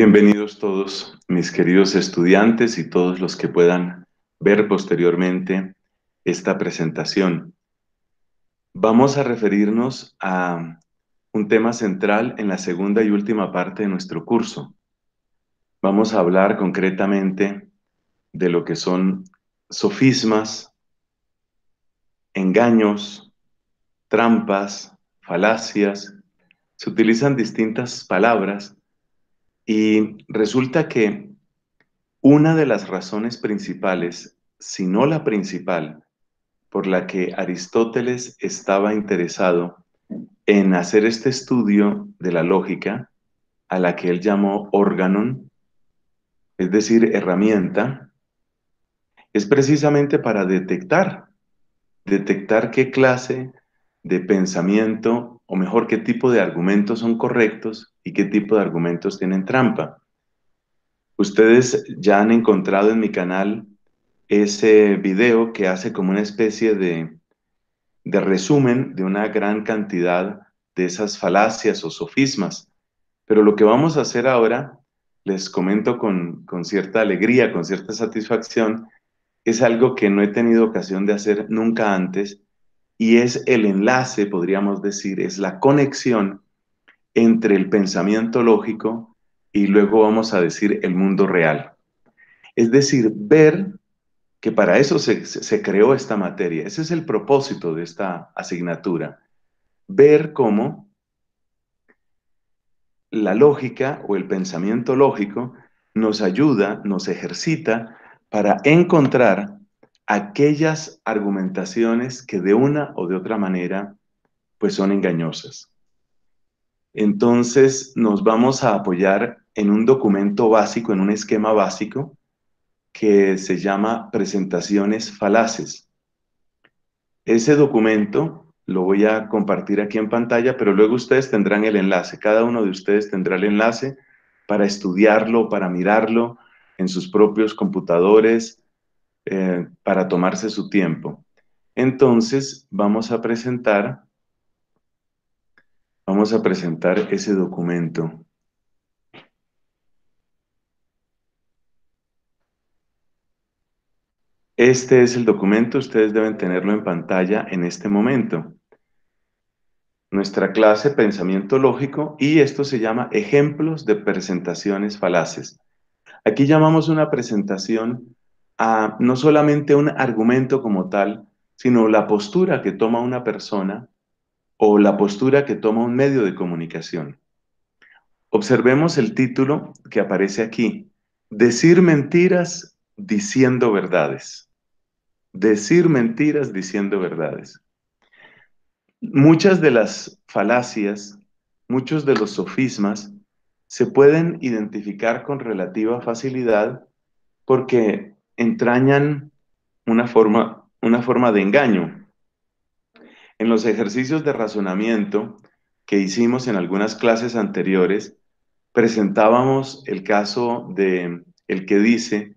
Bienvenidos todos mis queridos estudiantes y todos los que puedan ver posteriormente esta presentación. Vamos a referirnos a un tema central en la segunda y última parte de nuestro curso. Vamos a hablar concretamente de lo que son sofismas, engaños, trampas, falacias. Se utilizan distintas palabras y resulta que una de las razones principales, si no la principal, por la que Aristóteles estaba interesado en hacer este estudio de la lógica, a la que él llamó órganon, es decir, herramienta, es precisamente para detectar, detectar qué clase de pensamiento, o mejor, qué tipo de argumentos son correctos y qué tipo de argumentos tienen trampa. Ustedes ya han encontrado en mi canal ese video que hace como una especie de, de resumen de una gran cantidad de esas falacias o sofismas. Pero lo que vamos a hacer ahora, les comento con, con cierta alegría, con cierta satisfacción, es algo que no he tenido ocasión de hacer nunca antes y es el enlace, podríamos decir, es la conexión entre el pensamiento lógico y luego vamos a decir el mundo real. Es decir, ver que para eso se, se, creó esta materia. Ese es el propósito de esta asignatura. Ver cómo la lógica o el pensamiento lógico nos ayuda, nos ejercita para encontrar aquellas argumentaciones que de una o de otra manera pues son engañosas. Entonces nos vamos a apoyar en un documento básico, en un esquema básico, que se llama Presentaciones Falaces. Ese documento lo voy a compartir aquí en pantalla, pero luego ustedes tendrán el enlace. Cada uno de ustedes tendrá el enlace para estudiarlo, para mirarlo en sus propios computadores, eh, para tomarse su tiempo. Entonces, vamos a presentar Vamos a presentar ese documento. Este es el documento, ustedes deben tenerlo en pantalla en este momento. Nuestra clase Pensamiento Lógico y esto se llama Ejemplos de Presentaciones Falaces. Aquí llamamos una presentación a no solamente un argumento como tal, sino la postura que toma una persona o la postura que toma un medio de comunicación. Observemos el título que aparece aquí. Decir mentiras diciendo verdades. Decir mentiras diciendo verdades. Muchas de las falacias, muchos de los sofismas se pueden identificar con relativa facilidad porque entrañan una forma, una forma de engaño, en los ejercicios de razonamiento que hicimos en algunas clases anteriores, presentábamos el caso de el que dice,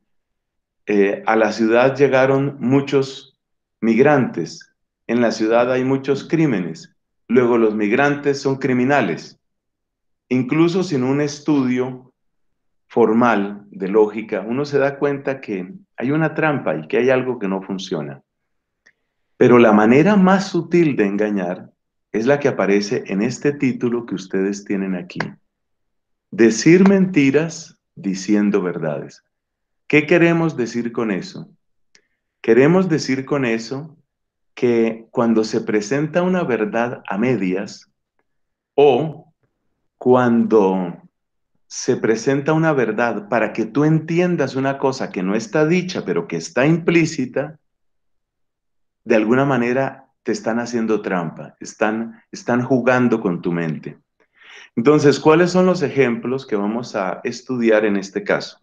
eh, a la ciudad llegaron muchos migrantes, en la ciudad hay muchos crímenes, luego los migrantes son criminales. Incluso sin un estudio formal de lógica, uno se da cuenta que hay una trampa y que hay algo que no funciona. Pero la manera más sutil de engañar es la que aparece en este título que ustedes tienen aquí. Decir mentiras diciendo verdades. ¿Qué queremos decir con eso? Queremos decir con eso que cuando se presenta una verdad a medias o cuando se presenta una verdad para que tú entiendas una cosa que no está dicha pero que está implícita, de alguna manera te están haciendo trampa, están, están jugando con tu mente. Entonces, ¿cuáles son los ejemplos que vamos a estudiar en este caso?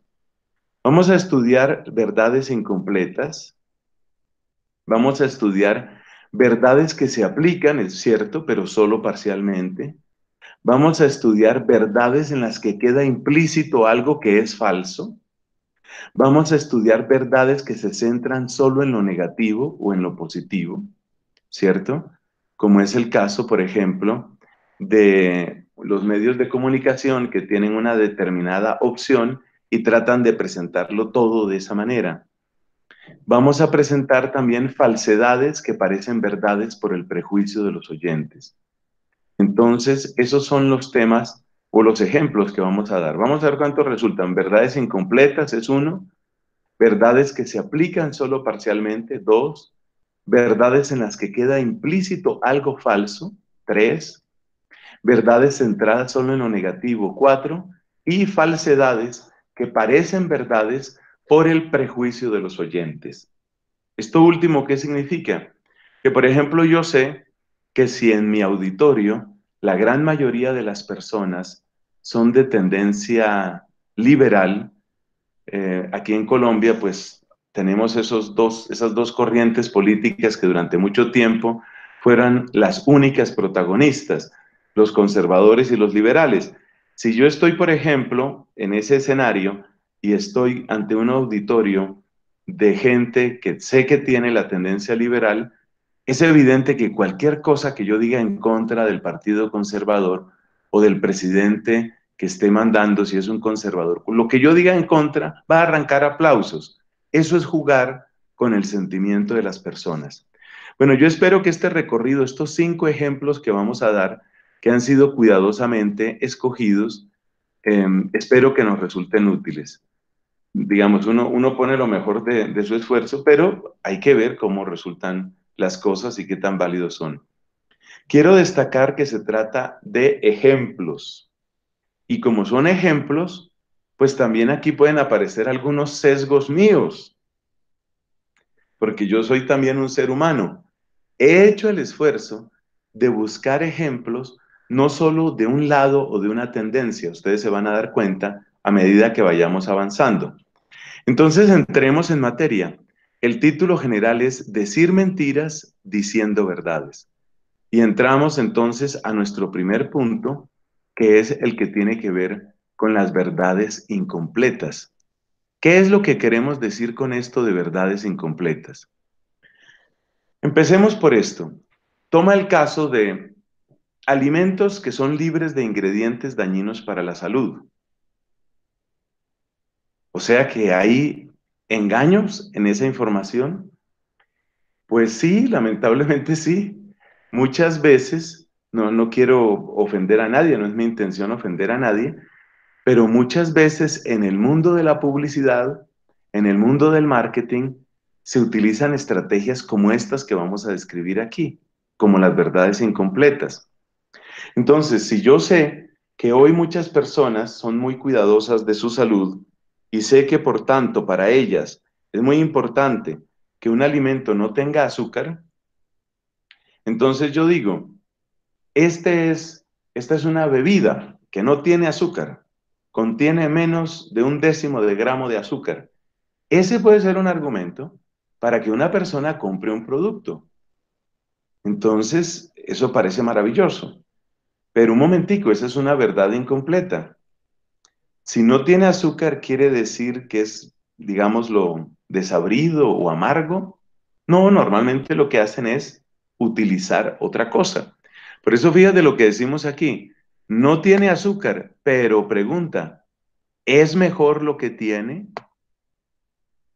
Vamos a estudiar verdades incompletas, vamos a estudiar verdades que se aplican, es cierto, pero solo parcialmente. Vamos a estudiar verdades en las que queda implícito algo que es falso. Vamos a estudiar verdades que se centran solo en lo negativo o en lo positivo, ¿cierto? Como es el caso, por ejemplo, de los medios de comunicación que tienen una determinada opción y tratan de presentarlo todo de esa manera. Vamos a presentar también falsedades que parecen verdades por el prejuicio de los oyentes. Entonces, esos son los temas o los ejemplos que vamos a dar. Vamos a ver cuántos resultan. Verdades incompletas es uno, verdades que se aplican solo parcialmente, dos, verdades en las que queda implícito algo falso, tres, verdades centradas solo en lo negativo, cuatro, y falsedades que parecen verdades por el prejuicio de los oyentes. Esto último, ¿qué significa? Que, por ejemplo, yo sé que si en mi auditorio la gran mayoría de las personas son de tendencia liberal, eh, aquí en Colombia, pues tenemos esos dos, esas dos corrientes políticas que durante mucho tiempo fueron las únicas protagonistas, los conservadores y los liberales. Si yo estoy, por ejemplo, en ese escenario, y estoy ante un auditorio de gente que sé que tiene la tendencia liberal, es evidente que cualquier cosa que yo diga en contra del Partido Conservador o del presidente que esté mandando, si es un conservador, lo que yo diga en contra va a arrancar aplausos. Eso es jugar con el sentimiento de las personas. Bueno, yo espero que este recorrido, estos cinco ejemplos que vamos a dar, que han sido cuidadosamente escogidos, em, espero que nos resulten útiles digamos, uno, uno pone lo mejor de, su esfuerzo, pero hay que ver cómo resultan las cosas y qué tan válidos son. Quiero destacar que se trata de ejemplos. Y como son ejemplos, pues también aquí pueden aparecer algunos sesgos míos, porque yo soy también un ser humano. He hecho el esfuerzo de buscar ejemplos no solo de un lado o de una tendencia, ustedes se van a dar cuenta a medida que vayamos avanzando. Entonces, entremos en materia. El título general es Decir mentiras diciendo verdades. Y entramos entonces a nuestro primer punto, que es el que tiene que ver con las verdades incompletas. ¿Qué es lo que queremos decir con esto de verdades incompletas? Empecemos por esto. Toma el caso de alimentos que son libres de ingredientes dañinos para la salud. O sea que hay engaños en esa información. Pues sí, lamentablemente sí. Muchas veces, no, no quiero ofender a nadie, no es mi intención ofender a nadie, pero muchas veces en el mundo de la publicidad, en el mundo del marketing, se utilizan estrategias como estas que vamos a describir aquí, como las verdades incompletas. Entonces, si yo sé que hoy muchas personas son muy cuidadosas de su salud, y sé que por tanto para ellas es muy importante que un alimento no tenga azúcar, entonces yo digo, este es, esta es una bebida que no tiene azúcar, contiene menos de un décimo de gramo de azúcar. Ese puede ser un argumento para que una persona compre un producto. Entonces, eso parece maravilloso. Pero un momentico, esa es una verdad incompleta. Si no tiene azúcar, quiere decir que es, digámoslo, desabrido o amargo. No, normalmente lo que hacen es utilizar otra cosa. Por eso fíjate lo que decimos aquí. No tiene azúcar, pero pregunta, ¿es mejor lo que tiene?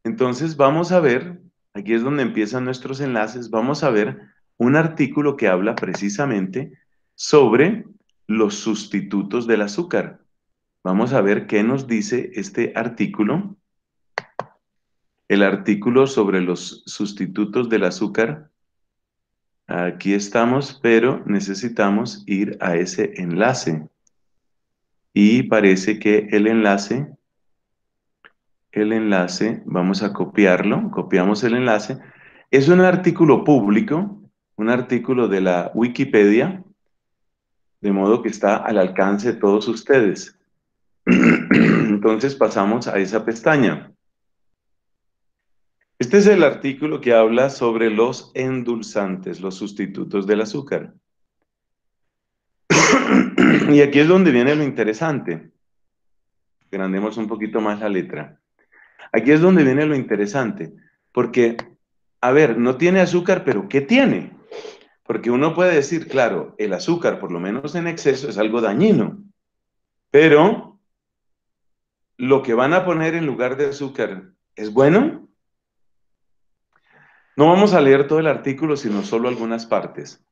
Entonces vamos a ver, aquí es donde empiezan nuestros enlaces, vamos a ver un artículo que habla precisamente sobre los sustitutos del azúcar. Vamos a ver qué nos dice este artículo. El artículo sobre los sustitutos del azúcar. Aquí estamos, pero necesitamos ir a ese enlace. Y parece que el enlace, el enlace, vamos a copiarlo, copiamos el enlace. Es un artículo público, un artículo de la Wikipedia, de modo que está al alcance de todos ustedes. Entonces pasamos a esa pestaña. Este es el artículo que habla sobre los endulzantes, los sustitutos del azúcar. y aquí es donde viene lo interesante. Grandemos un poquito más la letra. Aquí es donde viene lo interesante, porque, a ver, no tiene azúcar, pero ¿qué tiene? Porque uno puede decir, claro, el azúcar, por lo menos en exceso, es algo dañino, pero lo que van a poner en lugar de azúcar es bueno. No vamos a leer todo el artículo, sino solo algunas partes.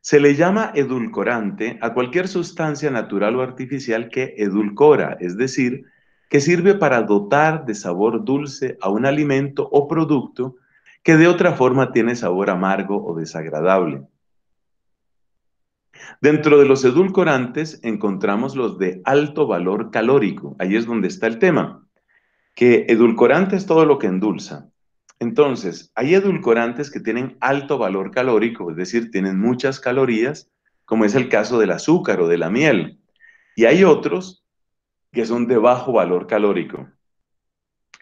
Se le llama edulcorante a cualquier sustancia natural o artificial que edulcora, es decir, que sirve para dotar de sabor dulce a un alimento o producto que de otra forma tiene sabor amargo o desagradable. Dentro de los edulcorantes encontramos los de alto valor calórico. Ahí es donde está el tema, que edulcorante es todo lo que endulza. Entonces, hay edulcorantes que tienen alto valor calórico, es decir, tienen muchas calorías, como es el caso del azúcar o de la miel. Y hay otros que son de bajo valor calórico.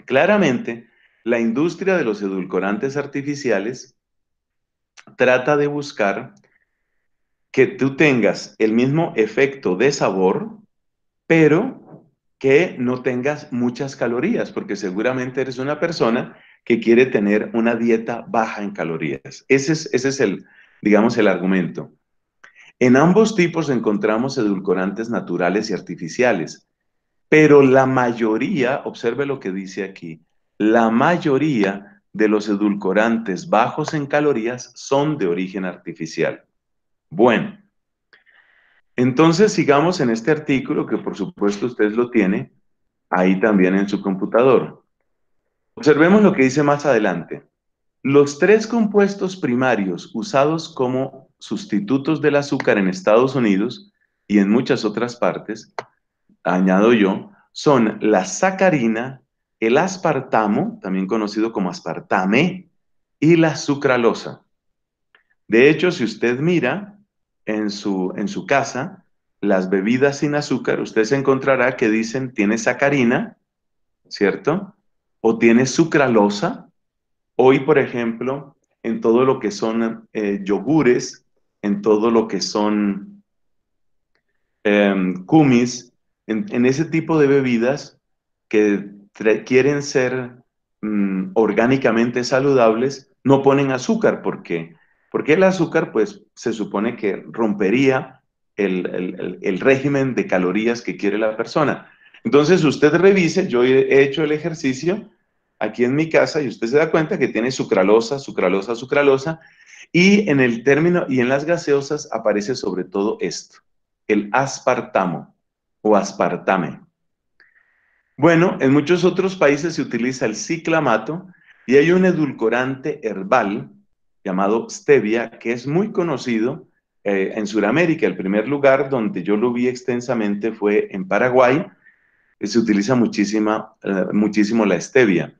Claramente, la industria de los edulcorantes artificiales trata de buscar que tú tengas el mismo efecto de sabor, pero que no tengas muchas calorías, porque seguramente eres una persona que quiere tener una dieta baja en calorías. Ese es, ese es el, digamos, el argumento. En ambos tipos encontramos edulcorantes naturales y artificiales, pero la mayoría, observe lo que dice aquí, la mayoría de los edulcorantes bajos en calorías son de origen artificial. Bueno, entonces sigamos en este artículo que por supuesto usted lo tiene ahí también en su computador. Observemos lo que dice más adelante. Los tres compuestos primarios usados como sustitutos del azúcar en Estados Unidos y en muchas otras partes, añado yo, son la sacarina, el aspartamo, también conocido como aspartame, y la sucralosa. De hecho, si usted mira en su, en su casa, las bebidas sin azúcar, usted se encontrará que dicen tiene sacarina, ¿cierto? O tiene sucralosa. Hoy, por ejemplo, en todo lo que son eh, yogures, en todo lo que son kumis, em, en, ese tipo de bebidas que quieren ser mm, orgánicamente saludables, no ponen azúcar. ¿Por qué? Porque el azúcar, pues, se supone que rompería el, el, régimen de calorías que quiere la persona. Entonces, usted revise, yo he hecho el ejercicio aquí en mi casa y usted se da cuenta que tiene sucralosa, sucralosa, sucralosa, y en el término y en las gaseosas aparece sobre todo esto, el aspartamo o aspartame. Bueno, en muchos otros países se utiliza el ciclamato y hay un edulcorante herbal llamado stevia que es muy conocido eh, en Sudamérica. El primer lugar donde yo lo vi extensamente fue en Paraguay. Se utiliza muchísima, eh, muchísimo la stevia.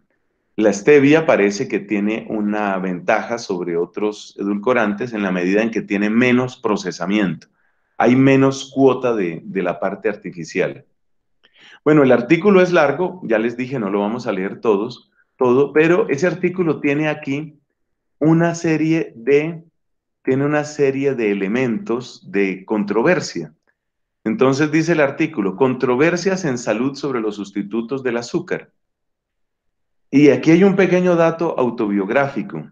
La stevia parece que tiene una ventaja sobre otros edulcorantes en la medida en que tiene menos procesamiento. Hay menos cuota de, de la parte artificial. Bueno, el artículo es largo, ya les dije, no lo vamos a leer todos, todo, pero ese artículo tiene aquí una serie de, tiene una serie de elementos de controversia. Entonces dice el artículo, controversias en salud sobre los sustitutos del azúcar. Y aquí hay un pequeño dato autobiográfico.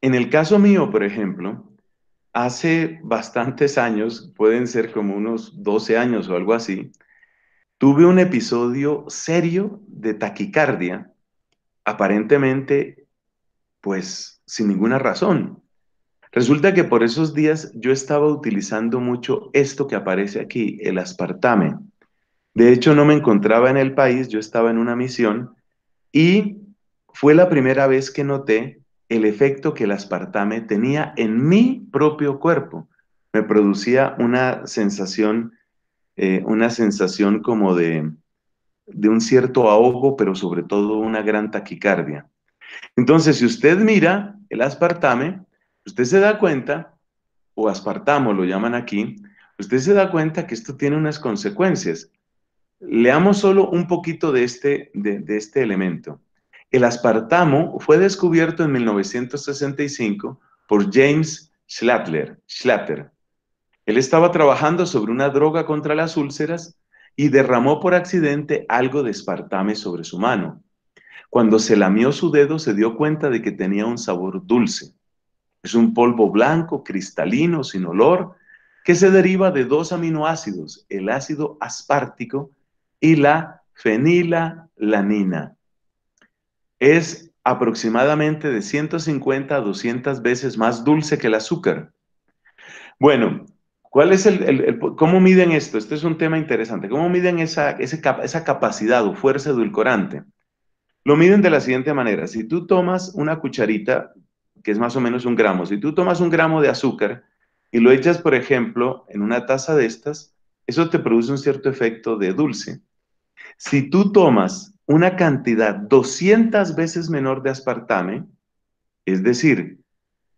En el caso mío, por ejemplo, hace bastantes años, pueden ser como unos 12 años o algo así, Tuve un episodio serio de taquicardia, aparentemente, pues, sin ninguna razón. Resulta que por esos días yo estaba utilizando mucho esto que aparece aquí, el aspartame. De hecho, no me encontraba en el país, yo estaba en una misión y fue la primera vez que noté el efecto que el aspartame tenía en mi propio cuerpo. Me producía una sensación eh, una sensación como de, de un cierto ahogo, pero sobre todo una gran taquicardia. Entonces, si usted mira el aspartame, usted se da cuenta, o aspartamo lo llaman aquí, usted se da cuenta que esto tiene unas consecuencias. Leamos solo un poquito de este, de, este elemento. El aspartamo fue descubierto en 1965 por James Schlatter, Schlatter él estaba trabajando sobre una droga contra las úlceras y derramó por accidente algo de espartame sobre su mano. Cuando se lamió su dedo se dio cuenta de que tenía un sabor dulce. Es un polvo blanco, cristalino, sin olor, que se deriva de dos aminoácidos, el ácido aspártico y la fenilalanina. Es aproximadamente de 150 a 200 veces más dulce que el azúcar. Bueno, ¿cuál es el, ¿cómo miden esto? Este es un tema interesante. ¿Cómo miden esa, esa capacidad o fuerza edulcorante? Lo miden de la siguiente manera. Si tú tomas una cucharita, que es más o menos un gramo, si tú tomas un gramo de azúcar y lo echas, por ejemplo, en una taza de estas, eso te produce un cierto efecto de dulce. Si tú tomas una cantidad 200 veces menor de aspartame, es decir,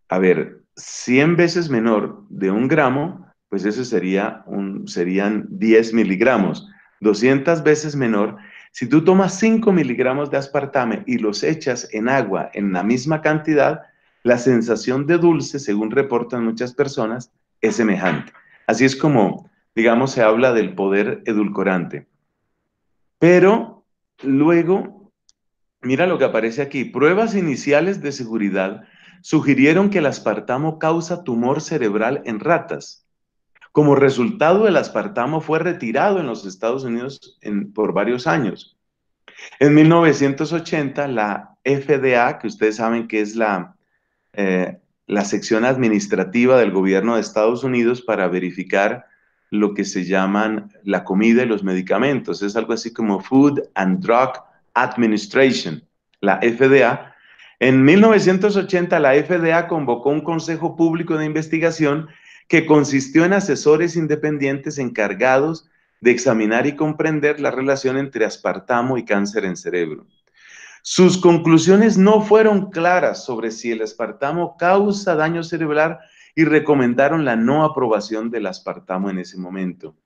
a ver, 100 veces menor de un gramo, pues eso sería un, serían 10 miligramos. 200 veces menor, si tú tomas 5 miligramos de aspartame y los echas en agua en la misma cantidad, la sensación de dulce, según reportan muchas personas, es semejante. Así es como, digamos, se habla del poder edulcorante. Pero luego, mira lo que aparece aquí, pruebas iniciales de seguridad sugirieron que el aspartamo causa tumor cerebral en ratas. Como resultado, el aspartamo fue retirado en los Estados Unidos por varios años. En 1980, la FDA, que ustedes saben que es la, eh, la sección administrativa del gobierno de Estados Unidos para verificar lo que se llaman la comida y los medicamentos. Es algo así como Food and Drug Administration, la FDA. En 1980, la FDA convocó un consejo público de investigación que consistió en asesores independientes encargados de examinar y comprender la relación entre aspartamo y cáncer en cerebro. Sus conclusiones no fueron claras sobre si el aspartamo causa daño cerebral y recomendaron la no aprobación del aspartamo en ese momento.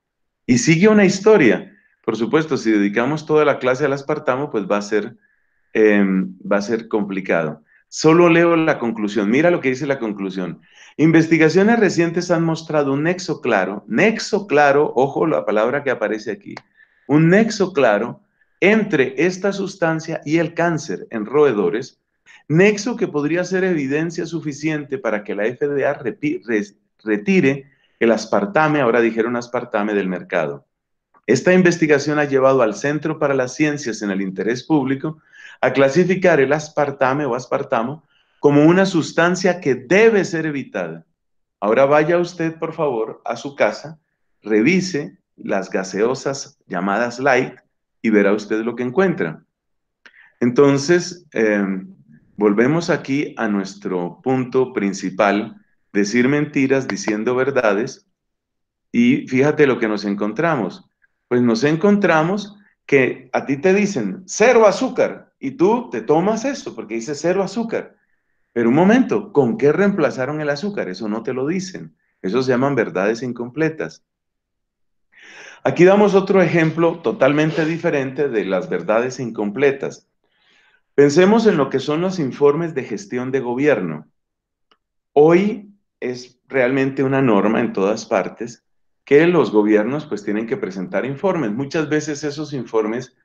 Y sigue una historia. Por supuesto, si dedicamos toda la clase al aspartamo, pues va a ser, em, va a ser complicado. Solo leo la conclusión. Mira lo que dice la conclusión. Investigaciones recientes han mostrado un nexo claro, nexo claro, ojo la palabra que aparece aquí, un nexo claro entre esta sustancia y el cáncer en roedores, nexo que podría ser evidencia suficiente para que la FDA retire el aspartame, ahora dijeron aspartame, del mercado. Esta investigación ha llevado al Centro para las Ciencias en el Interés Público a clasificar el aspartame o aspartamo como una sustancia que debe ser evitada. Ahora vaya usted, por favor, a su casa, revise las gaseosas llamadas light y verá usted lo que encuentra. Entonces, em, volvemos aquí a nuestro punto principal, decir mentiras diciendo verdades, y fíjate lo que nos encontramos. Pues nos encontramos que a ti te dicen cero azúcar, y tú te tomas eso porque dice cero azúcar. Pero un momento, ¿con qué reemplazaron el azúcar? Eso no te lo dicen. Eso se llaman verdades incompletas. Aquí damos otro ejemplo totalmente diferente de las verdades incompletas. Pensemos en lo que son los informes de gestión de gobierno. Hoy es realmente una norma en todas partes que los gobiernos pues tienen que presentar informes. Muchas veces esos informes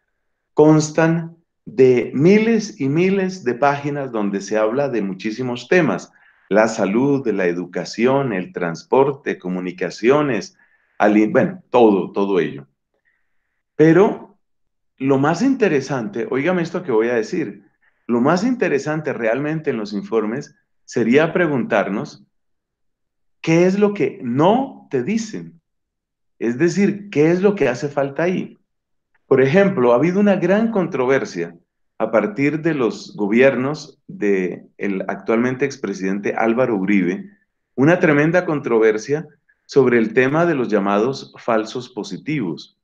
constan de miles y miles de páginas donde se habla de muchísimos temas, la salud, la educación, el transporte, comunicaciones, bueno, todo, todo ello. Pero lo más interesante, oígame esto que voy a decir, lo más interesante realmente en los informes sería preguntarnos qué es lo que no te dicen. Es decir, qué es lo que hace falta ahí. Por ejemplo, ha habido una gran controversia a partir de los gobiernos del el actualmente expresidente Álvaro Uribe, una tremenda controversia sobre el tema de los llamados falsos positivos.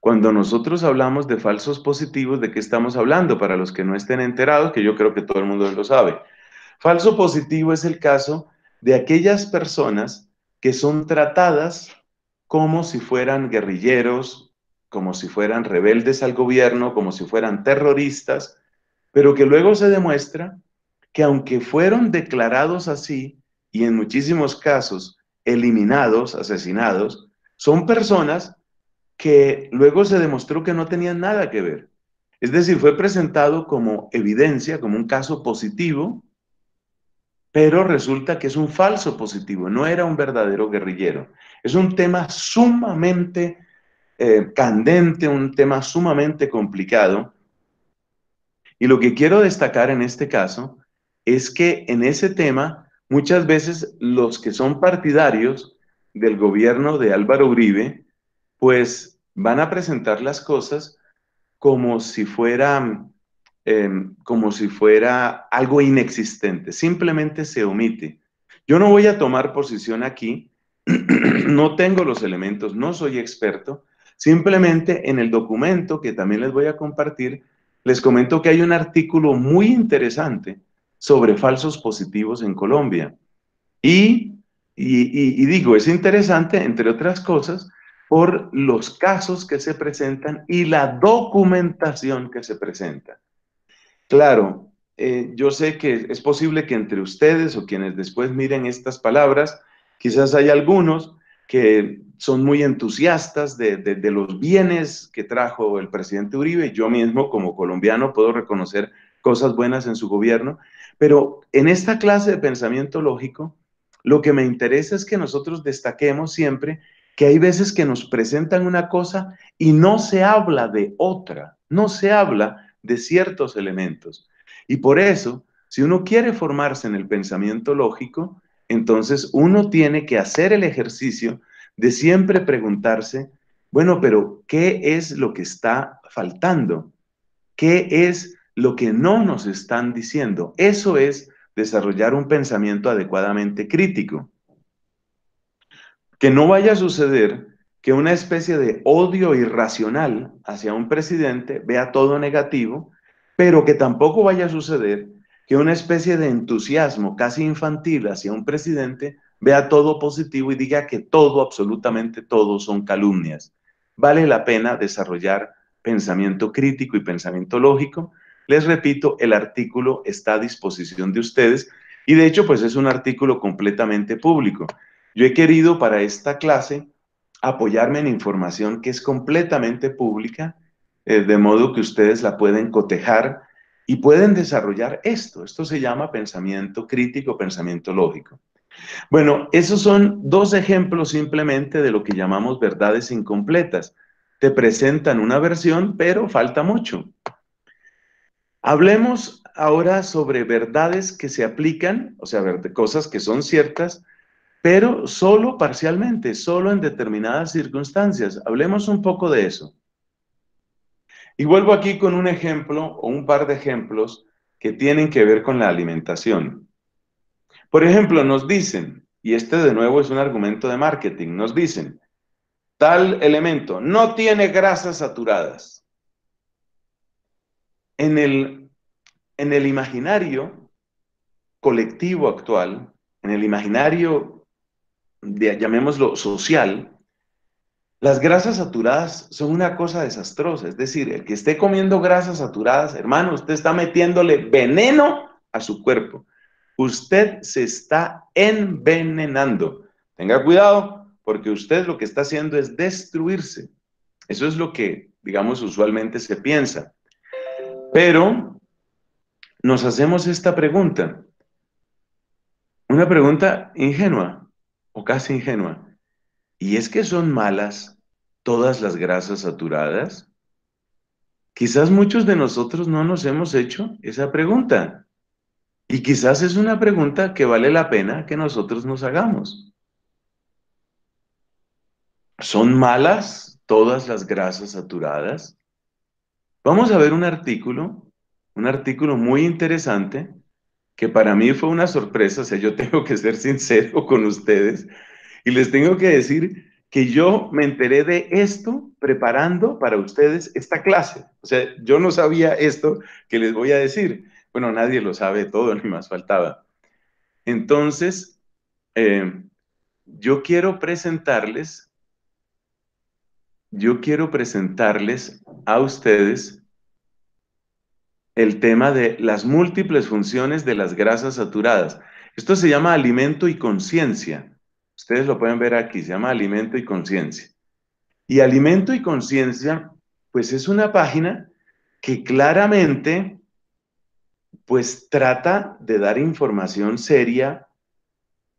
Cuando nosotros hablamos de falsos positivos, ¿de qué estamos hablando? Para los que no estén enterados, que yo creo que todo el mundo lo sabe. Falso positivo es el caso de aquellas personas que son tratadas como si fueran guerrilleros, como si fueran rebeldes al gobierno, como si fueran terroristas, pero que luego se demuestra que aunque fueron declarados así y en muchísimos casos eliminados, asesinados, son personas que luego se demostró que no tenían nada que ver. Es decir, fue presentado como evidencia, como un caso positivo, pero resulta que es un falso positivo, no era un verdadero guerrillero. Es un tema sumamente eh, candente, un tema sumamente complicado. Y lo que quiero destacar en este caso es que en ese tema muchas veces los que son partidarios del gobierno de Álvaro Uribe, pues van a presentar las cosas como si fuera Em, como si fuera algo inexistente, simplemente se omite. Yo no voy a tomar posición aquí, no tengo los elementos, no soy experto, simplemente en el documento que también les voy a compartir, les comento que hay un artículo muy interesante sobre falsos positivos en Colombia. Y, digo, es interesante, entre otras cosas, por los casos que se presentan y la documentación que se presenta. Claro, eh, yo sé que es posible que entre ustedes o quienes después miren estas palabras, quizás hay algunos que son muy entusiastas de, de, los bienes que trajo el presidente Uribe. Yo mismo, como colombiano, puedo reconocer cosas buenas en su gobierno, pero en esta clase de pensamiento lógico, lo que me interesa es que nosotros destaquemos siempre que hay veces que nos presentan una cosa y no se habla de otra, no se habla de ciertos elementos. Y por eso, si uno quiere formarse en el pensamiento lógico, entonces uno tiene que hacer el ejercicio de siempre preguntarse, bueno, pero ¿qué es lo que está faltando? ¿Qué es lo que no nos están diciendo? Eso es desarrollar un pensamiento adecuadamente crítico. Que no vaya a suceder que una especie de odio irracional hacia un presidente vea todo negativo, pero que tampoco vaya a suceder que una especie de entusiasmo casi infantil hacia un presidente vea todo positivo y diga que todo, absolutamente todo, son calumnias. Vale la pena desarrollar pensamiento crítico y pensamiento lógico. Les repito, el artículo está a disposición de ustedes y de hecho pues es un artículo completamente público. Yo he querido para esta clase apoyarme en información que es completamente pública, eh, de modo que ustedes la pueden cotejar y pueden desarrollar esto. Esto se llama pensamiento crítico, pensamiento lógico. Bueno, esos son dos ejemplos simplemente de lo que llamamos verdades incompletas. Te presentan una versión, pero falta mucho. Hablemos ahora sobre verdades que se aplican, o sea, cosas que son ciertas, pero solo parcialmente, solo en determinadas circunstancias. Hablemos un poco de eso. Y vuelvo aquí con un ejemplo o un par de ejemplos que tienen que ver con la alimentación. Por ejemplo, nos dicen, y este de nuevo es un argumento de marketing, nos dicen, tal elemento no tiene grasas saturadas. En el, en el imaginario colectivo actual, en el imaginario llamémoslo, social, las grasas saturadas son una cosa desastrosa. Es decir, el que esté comiendo grasas saturadas, hermano, usted está metiéndole veneno a su cuerpo. Usted se está envenenando. Tenga cuidado, porque usted lo que está haciendo es destruirse. Eso es lo que, digamos, usualmente se piensa. Pero nos hacemos esta pregunta. Una pregunta ingenua o casi ingenua. ¿Y es que son malas todas las grasas saturadas? Quizás muchos de nosotros no nos hemos hecho esa pregunta. Y quizás es una pregunta que vale la pena que nosotros nos hagamos. ¿Son malas todas las grasas saturadas? Vamos a ver un artículo, un artículo muy interesante que para mí fue una sorpresa, o sea, yo tengo que ser sincero con ustedes y les tengo que decir que yo me enteré de esto preparando para ustedes esta clase. O sea, yo no sabía esto que les voy a decir. Bueno, nadie lo sabe todo, ni más faltaba. Entonces, eh, yo quiero presentarles, yo quiero presentarles a ustedes el tema de las múltiples funciones de las grasas saturadas. Esto se llama alimento y conciencia. Ustedes lo pueden ver aquí, se llama alimento y conciencia. Y alimento y conciencia, pues es una página que claramente pues trata de dar información seria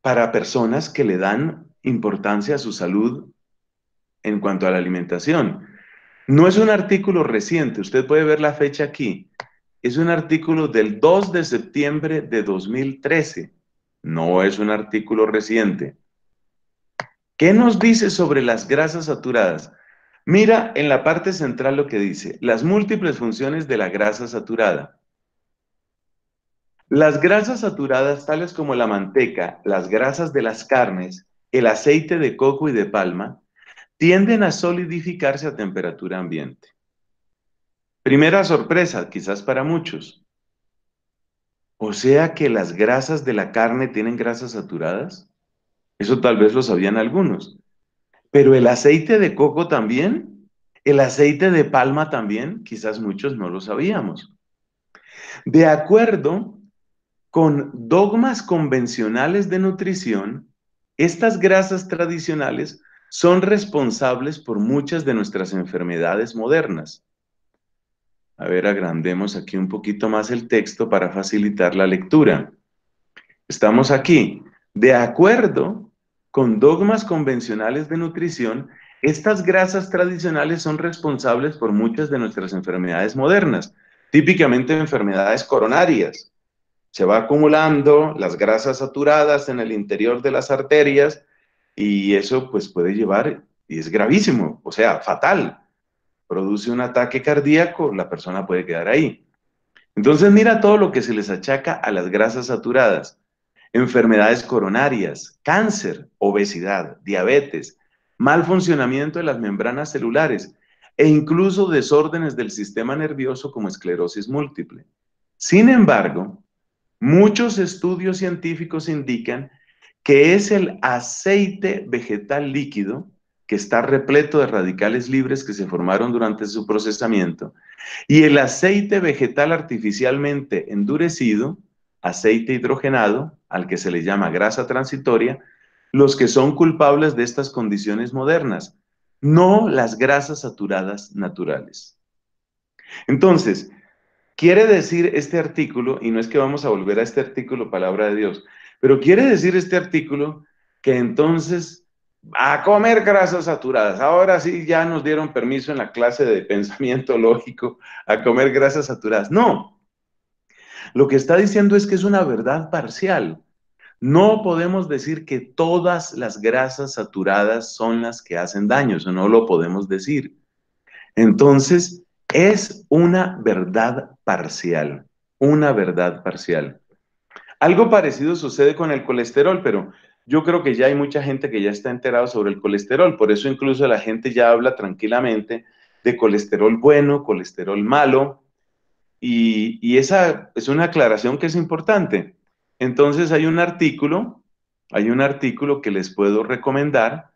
para personas que le dan importancia a su salud en cuanto a la alimentación. No es un artículo reciente, usted puede ver la fecha aquí. Es un artículo del 2 de septiembre de 2013. No es un artículo reciente. ¿Qué nos dice sobre las grasas saturadas? Mira en la parte central lo que dice, las múltiples funciones de la grasa saturada. Las grasas saturadas, tales como la manteca, las grasas de las carnes, el aceite de coco y de palma, tienden a solidificarse a temperatura ambiente. Primera sorpresa, quizás para muchos. O sea que las grasas de la carne tienen grasas saturadas. Eso tal vez lo sabían algunos. Pero el aceite de coco también, el aceite de palma también, quizás muchos no lo sabíamos. De acuerdo con dogmas convencionales de nutrición, estas grasas tradicionales son responsables por muchas de nuestras enfermedades modernas. A ver, agrandemos aquí un poquito más el texto para facilitar la lectura. Estamos aquí. De acuerdo con dogmas convencionales de nutrición, estas grasas tradicionales son responsables por muchas de nuestras enfermedades modernas, típicamente enfermedades coronarias. Se va acumulando las grasas saturadas en el interior de las arterias y eso pues puede llevar, y es gravísimo, o sea, fatal. Produce un ataque cardíaco, la persona puede quedar ahí. Entonces mira todo lo que se les achaca a las grasas saturadas enfermedades coronarias, cáncer, obesidad, diabetes, mal funcionamiento de las membranas celulares e incluso desórdenes del sistema nervioso como esclerosis múltiple. Sin embargo, muchos estudios científicos indican que es el aceite vegetal líquido que está repleto de radicales libres que se formaron durante su procesamiento, y el aceite vegetal artificialmente endurecido, aceite hidrogenado, al que se le llama grasa transitoria, los que son culpables de estas condiciones modernas, no las grasas saturadas naturales. Entonces, quiere decir este artículo, y no es que vamos a volver a este artículo, palabra de Dios, pero quiere decir este artículo que entonces a comer grasas saturadas. Ahora sí ya nos dieron permiso en la clase de pensamiento lógico a comer grasas saturadas. No, lo que está diciendo es que es una verdad parcial. No podemos decir que todas las grasas saturadas son las que hacen daño, eso no lo podemos decir. Entonces, es una verdad parcial, una verdad parcial. Algo parecido sucede con el colesterol, pero yo creo que ya hay mucha gente que ya está enterado sobre el colesterol, por eso incluso la gente ya habla tranquilamente de colesterol bueno, colesterol malo, y, esa es una aclaración que es importante. Entonces hay un artículo, hay un artículo que les puedo recomendar,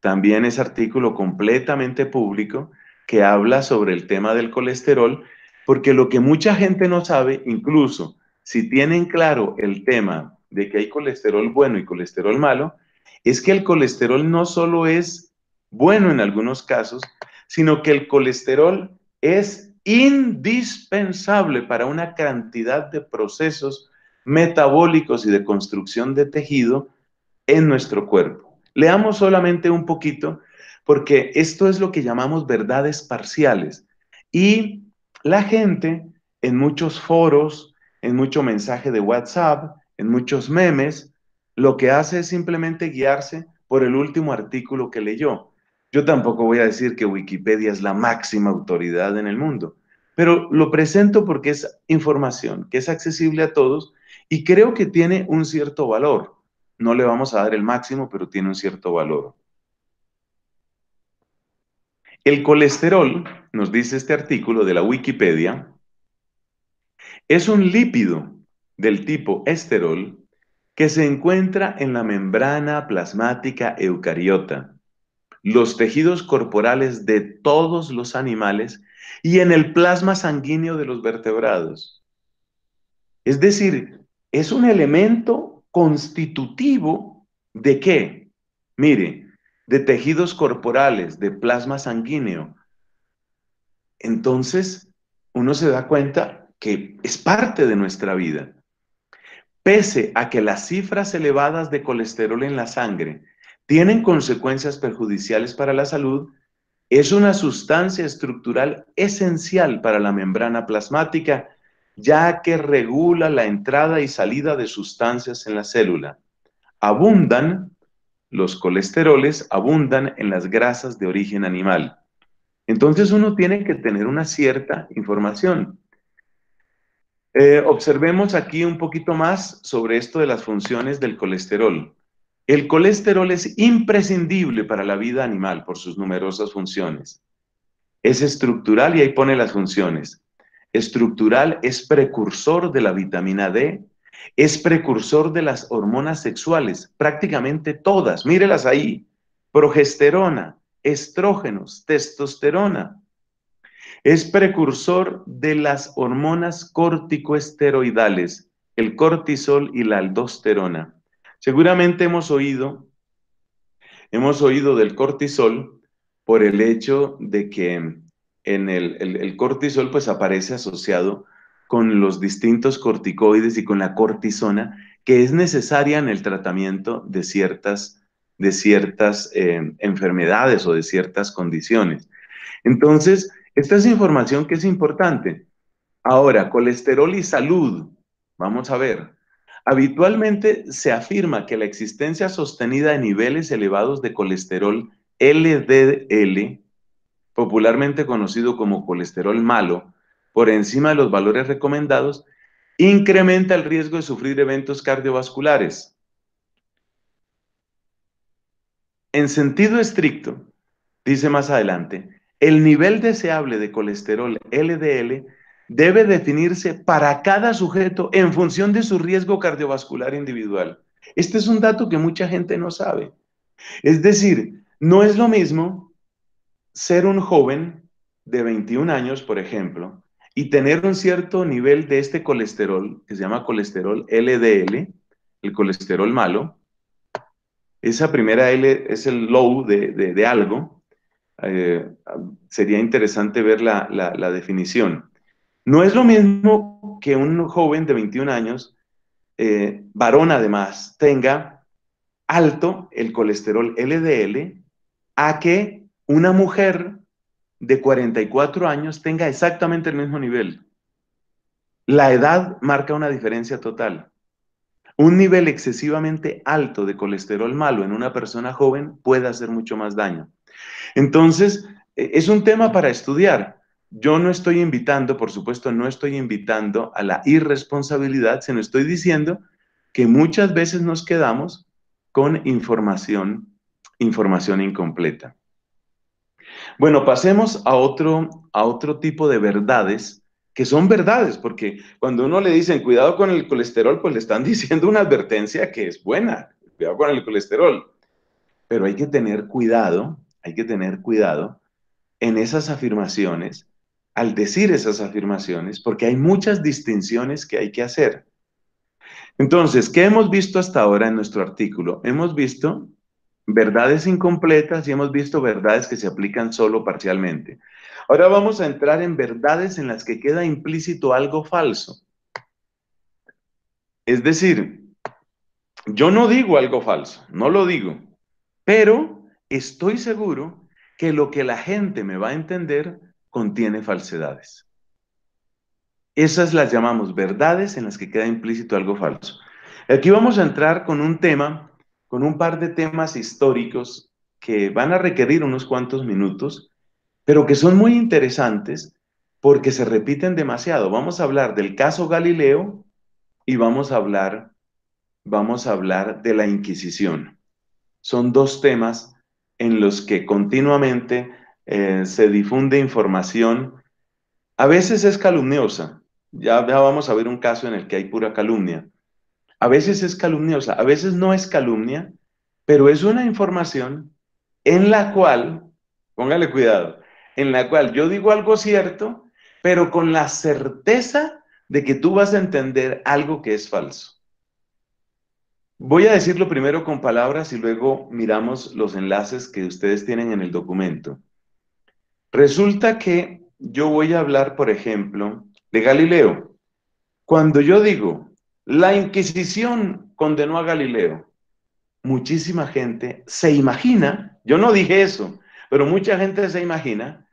también es artículo completamente público, que habla sobre el tema del colesterol, porque lo que mucha gente no sabe, incluso si tienen claro el tema de que hay colesterol bueno y colesterol malo, es que el colesterol no solo es bueno en algunos casos, sino que el colesterol es indispensable para una cantidad de procesos metabólicos y de construcción de tejido en nuestro cuerpo. Leamos solamente un poquito porque esto es lo que llamamos verdades parciales. Y la gente en muchos foros, en mucho mensaje de WhatsApp, en muchos memes, lo que hace es simplemente guiarse por el último artículo que leyó. Yo tampoco voy a decir que Wikipedia es la máxima autoridad en el mundo, pero lo presento porque es información que es accesible a todos y creo que tiene un cierto valor. No le vamos a dar el máximo, pero tiene un cierto valor. El colesterol, nos dice este artículo de la Wikipedia, es un lípido del tipo esterol que se encuentra en la membrana plasmática eucariota los tejidos corporales de todos los animales y en el plasma sanguíneo de los vertebrados. Es decir, es un elemento constitutivo de qué? Mire, de tejidos corporales, de plasma sanguíneo. Entonces, uno se da cuenta que es parte de nuestra vida. Pese a que las cifras elevadas de colesterol en la sangre tienen consecuencias perjudiciales para la salud, es una sustancia estructural esencial para la membrana plasmática, ya que regula la entrada y salida de sustancias en la célula. Abundan, los colesteroles abundan en las grasas de origen animal. Entonces uno tiene que tener una cierta información. Eh, observemos aquí un poquito más sobre esto de las funciones del colesterol. El colesterol es imprescindible para la vida animal por sus numerosas funciones. Es estructural y ahí pone las funciones. Estructural es precursor de la vitamina D, es precursor de las hormonas sexuales, prácticamente todas, mírelas ahí, progesterona, estrógenos, testosterona. Es precursor de las hormonas corticoesteroidales, el cortisol y la aldosterona. Seguramente hemos oído, hemos oído del cortisol por el hecho de que en el, cortisol pues aparece asociado con los distintos corticoides y con la cortisona que es necesaria en el tratamiento de ciertas, de ciertas eh, enfermedades o de ciertas condiciones. Entonces, esta es información que es importante. Ahora, colesterol y salud. Vamos a ver. Habitualmente se afirma que la existencia sostenida de niveles elevados de colesterol LDL, popularmente conocido como colesterol malo, por encima de los valores recomendados, incrementa el riesgo de sufrir eventos cardiovasculares. En sentido estricto, dice más adelante, el nivel deseable de colesterol LDL debe definirse para cada sujeto en función de su riesgo cardiovascular individual. Este es un dato que mucha gente no sabe. Es decir, no es lo mismo ser un joven de 21 años, por ejemplo, y tener un cierto nivel de este colesterol, que se llama colesterol LDL, el colesterol malo. Esa primera L es el low de, algo. Eh, sería interesante ver la, la definición. No es lo mismo que un joven de 21 años, eh, varón además, tenga alto el colesterol LDL a que una mujer de 44 años tenga exactamente el mismo nivel. La edad marca una diferencia total. Un nivel excesivamente alto de colesterol malo en una persona joven puede hacer mucho más daño. Entonces, e, es un tema para estudiar. Yo no estoy invitando, por supuesto, no estoy invitando a la irresponsabilidad, sino estoy diciendo que muchas veces nos quedamos con información, información incompleta. Bueno, pasemos a otro, a otro tipo de verdades que son verdades, porque cuando uno le dicen cuidado con el colesterol, pues le están diciendo una advertencia que es buena, cuidado con el colesterol. Pero hay que tener cuidado, hay que tener cuidado en esas afirmaciones al decir esas afirmaciones, porque hay muchas distinciones que hay que hacer. Entonces, ¿qué hemos visto hasta ahora en nuestro artículo? Hemos visto verdades incompletas y hemos visto verdades que se aplican solo parcialmente. Ahora vamos a entrar en verdades en las que queda implícito algo falso. Es decir, yo no digo algo falso, no lo digo, pero estoy seguro que lo que la gente me va a entender contiene falsedades. Esas las llamamos verdades en las que queda implícito algo falso. Aquí vamos a entrar con un tema, con un par de temas históricos que van a requerir unos cuantos minutos, pero que son muy interesantes porque se repiten demasiado. Vamos a hablar del caso Galileo y vamos a hablar, vamos a hablar de la Inquisición. Son dos temas en los que continuamente eh, se difunde información, a veces es calumniosa, ya, vamos a ver un caso en el que hay pura calumnia, a veces es calumniosa, a veces no es calumnia, pero es una información en la cual, póngale cuidado, en la cual yo digo algo cierto, pero con la certeza de que tú vas a entender algo que es falso. Voy a decirlo primero con palabras y luego miramos los enlaces que ustedes tienen en el documento. Resulta que yo voy a hablar, por ejemplo, de Galileo. Cuando yo digo, la Inquisición condenó a Galileo, muchísima gente se imagina, yo no dije eso, pero mucha gente se imagina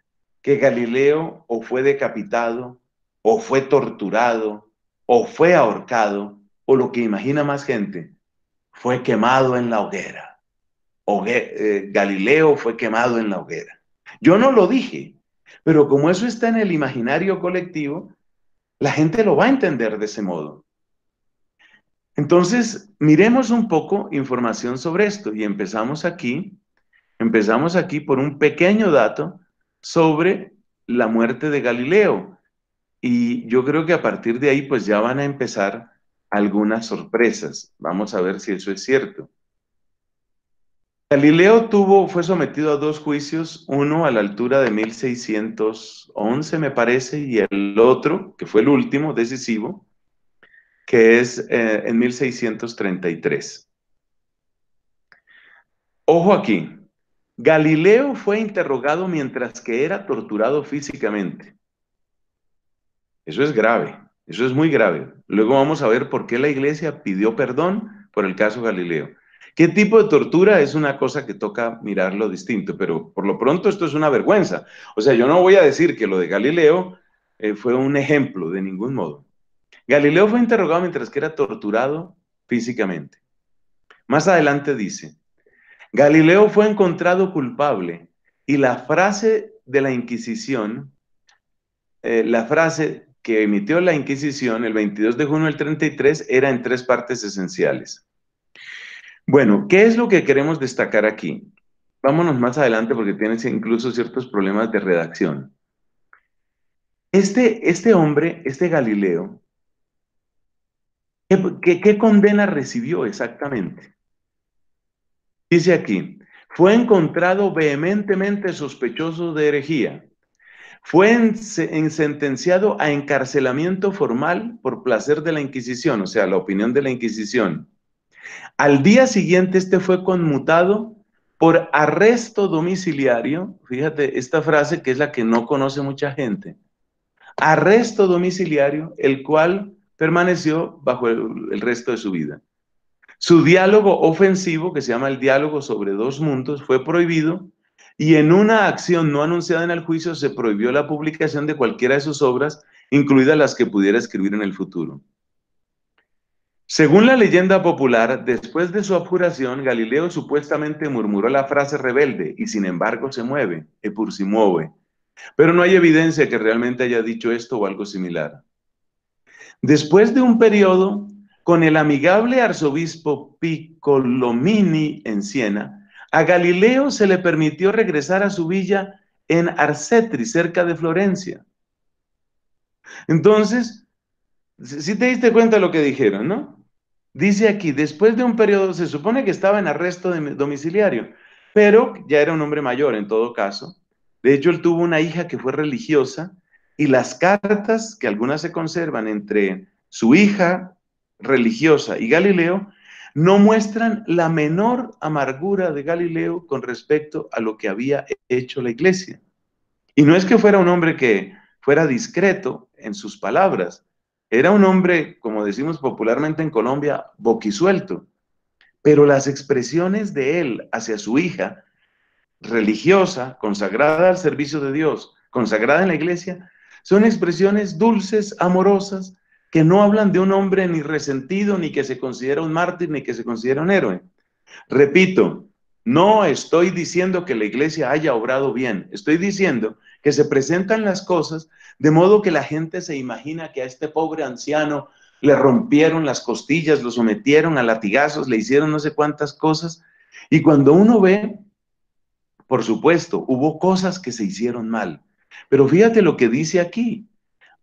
que Galileo o fue decapitado, o fue torturado, o fue ahorcado, o lo que imagina más gente, fue quemado en la hoguera. Eh, Galileo fue quemado en la hoguera. Yo no lo dije, pero como eso está en el imaginario colectivo, la gente lo va a entender de ese modo. Entonces, miremos un poco información sobre esto y empezamos aquí, empezamos aquí por un pequeño dato sobre la muerte de Galileo. Y yo creo que a partir de ahí pues ya van a empezar algunas sorpresas. Vamos a ver si eso es cierto. Galileo tuvo, fue sometido a dos juicios, uno a la altura de 1611 me parece, y el otro, que fue el último, decisivo, que es eh, en 1633. Ojo aquí, Galileo fue interrogado mientras que era torturado físicamente. Eso es grave, eso es muy grave. Luego vamos a ver por qué la iglesia pidió perdón por el caso Galileo. ¿Qué tipo de tortura? Es una cosa que toca mirarlo distinto, pero por lo pronto esto es una vergüenza. O sea, yo no voy a decir que lo de Galileo eh, fue un ejemplo de ningún modo. Galileo fue interrogado mientras que era torturado físicamente. Más adelante dice, Galileo fue encontrado culpable y la frase de la Inquisición, eh, la frase que emitió la Inquisición el 22 de junio del 33 era en tres partes esenciales. Bueno, ¿qué es lo que queremos destacar aquí? Vámonos más adelante porque tienes incluso ciertos problemas de redacción. Este, este hombre, este Galileo, ¿qué, qué condena recibió exactamente? Dice aquí, fue encontrado vehementemente sospechoso de herejía. Fue sentenciado a encarcelamiento formal por placer de la Inquisición, o sea, la opinión de la Inquisición. Al día siguiente, este fue conmutado por arresto domiciliario. Fíjate esta frase que es la que no conoce mucha gente. Arresto domiciliario, el cual permaneció bajo el resto de su vida. Su diálogo ofensivo, que se llama el diálogo sobre dos mundos, fue prohibido y en una acción no anunciada en el juicio se prohibió la publicación de cualquiera de sus obras, incluidas las que pudiera escribir en el futuro. Según la leyenda popular, después de su abjuración, Galileo supuestamente murmuró la frase rebelde y sin embargo se mueve, e por si mueve. Pero no hay evidencia que realmente haya dicho esto o algo similar. Después de un periodo con el amigable arzobispo Piccolomini en Siena, a Galileo se le permitió regresar a su villa en Arcetri, cerca de Florencia. Entonces, si te diste cuenta de lo que dijeron, ¿no? Dice aquí, después de un periodo, se supone que estaba en arresto domiciliario, pero ya era un hombre mayor en todo caso. De hecho, él tuvo una hija que fue religiosa y las cartas que algunas se conservan entre su hija religiosa y Galileo no muestran la menor amargura de Galileo con respecto a lo que había hecho la iglesia. Y no es que fuera un hombre que fuera discreto en sus palabras, era un hombre, como decimos popularmente en Colombia, boquisuelto, pero las expresiones de él hacia su hija, religiosa, consagrada al servicio de Dios, consagrada en la iglesia, son expresiones dulces, amorosas, que no hablan de un hombre ni resentido, ni que se considera un mártir, ni que se considera un héroe. Repito, no estoy diciendo que la iglesia haya obrado bien, estoy diciendo que se presentan las cosas de modo que la gente se imagina que a este pobre anciano le rompieron las costillas, lo sometieron a latigazos, le hicieron no sé cuántas cosas. Y cuando uno ve, por supuesto, hubo cosas que se hicieron mal. Pero fíjate lo que dice aquí.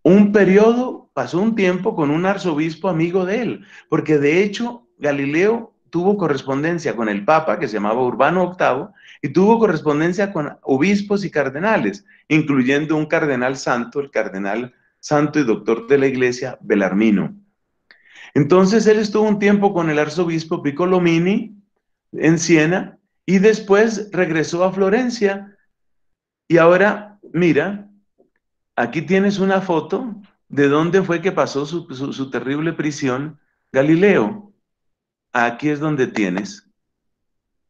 Un periodo, pasó un tiempo con un arzobispo amigo de él, porque de hecho Galileo tuvo correspondencia con el Papa, que se llamaba Urbano VIII, y tuvo correspondencia con obispos y cardenales, incluyendo un cardenal santo, el cardenal santo y doctor de la iglesia, Belarmino. Entonces él estuvo un tiempo con el arzobispo Piccolomini en Siena y después regresó a Florencia. Y ahora, mira, Aquí tienes una foto ¿De dónde fue que pasó su, terrible prisión? Galileo. Aquí es donde tienes.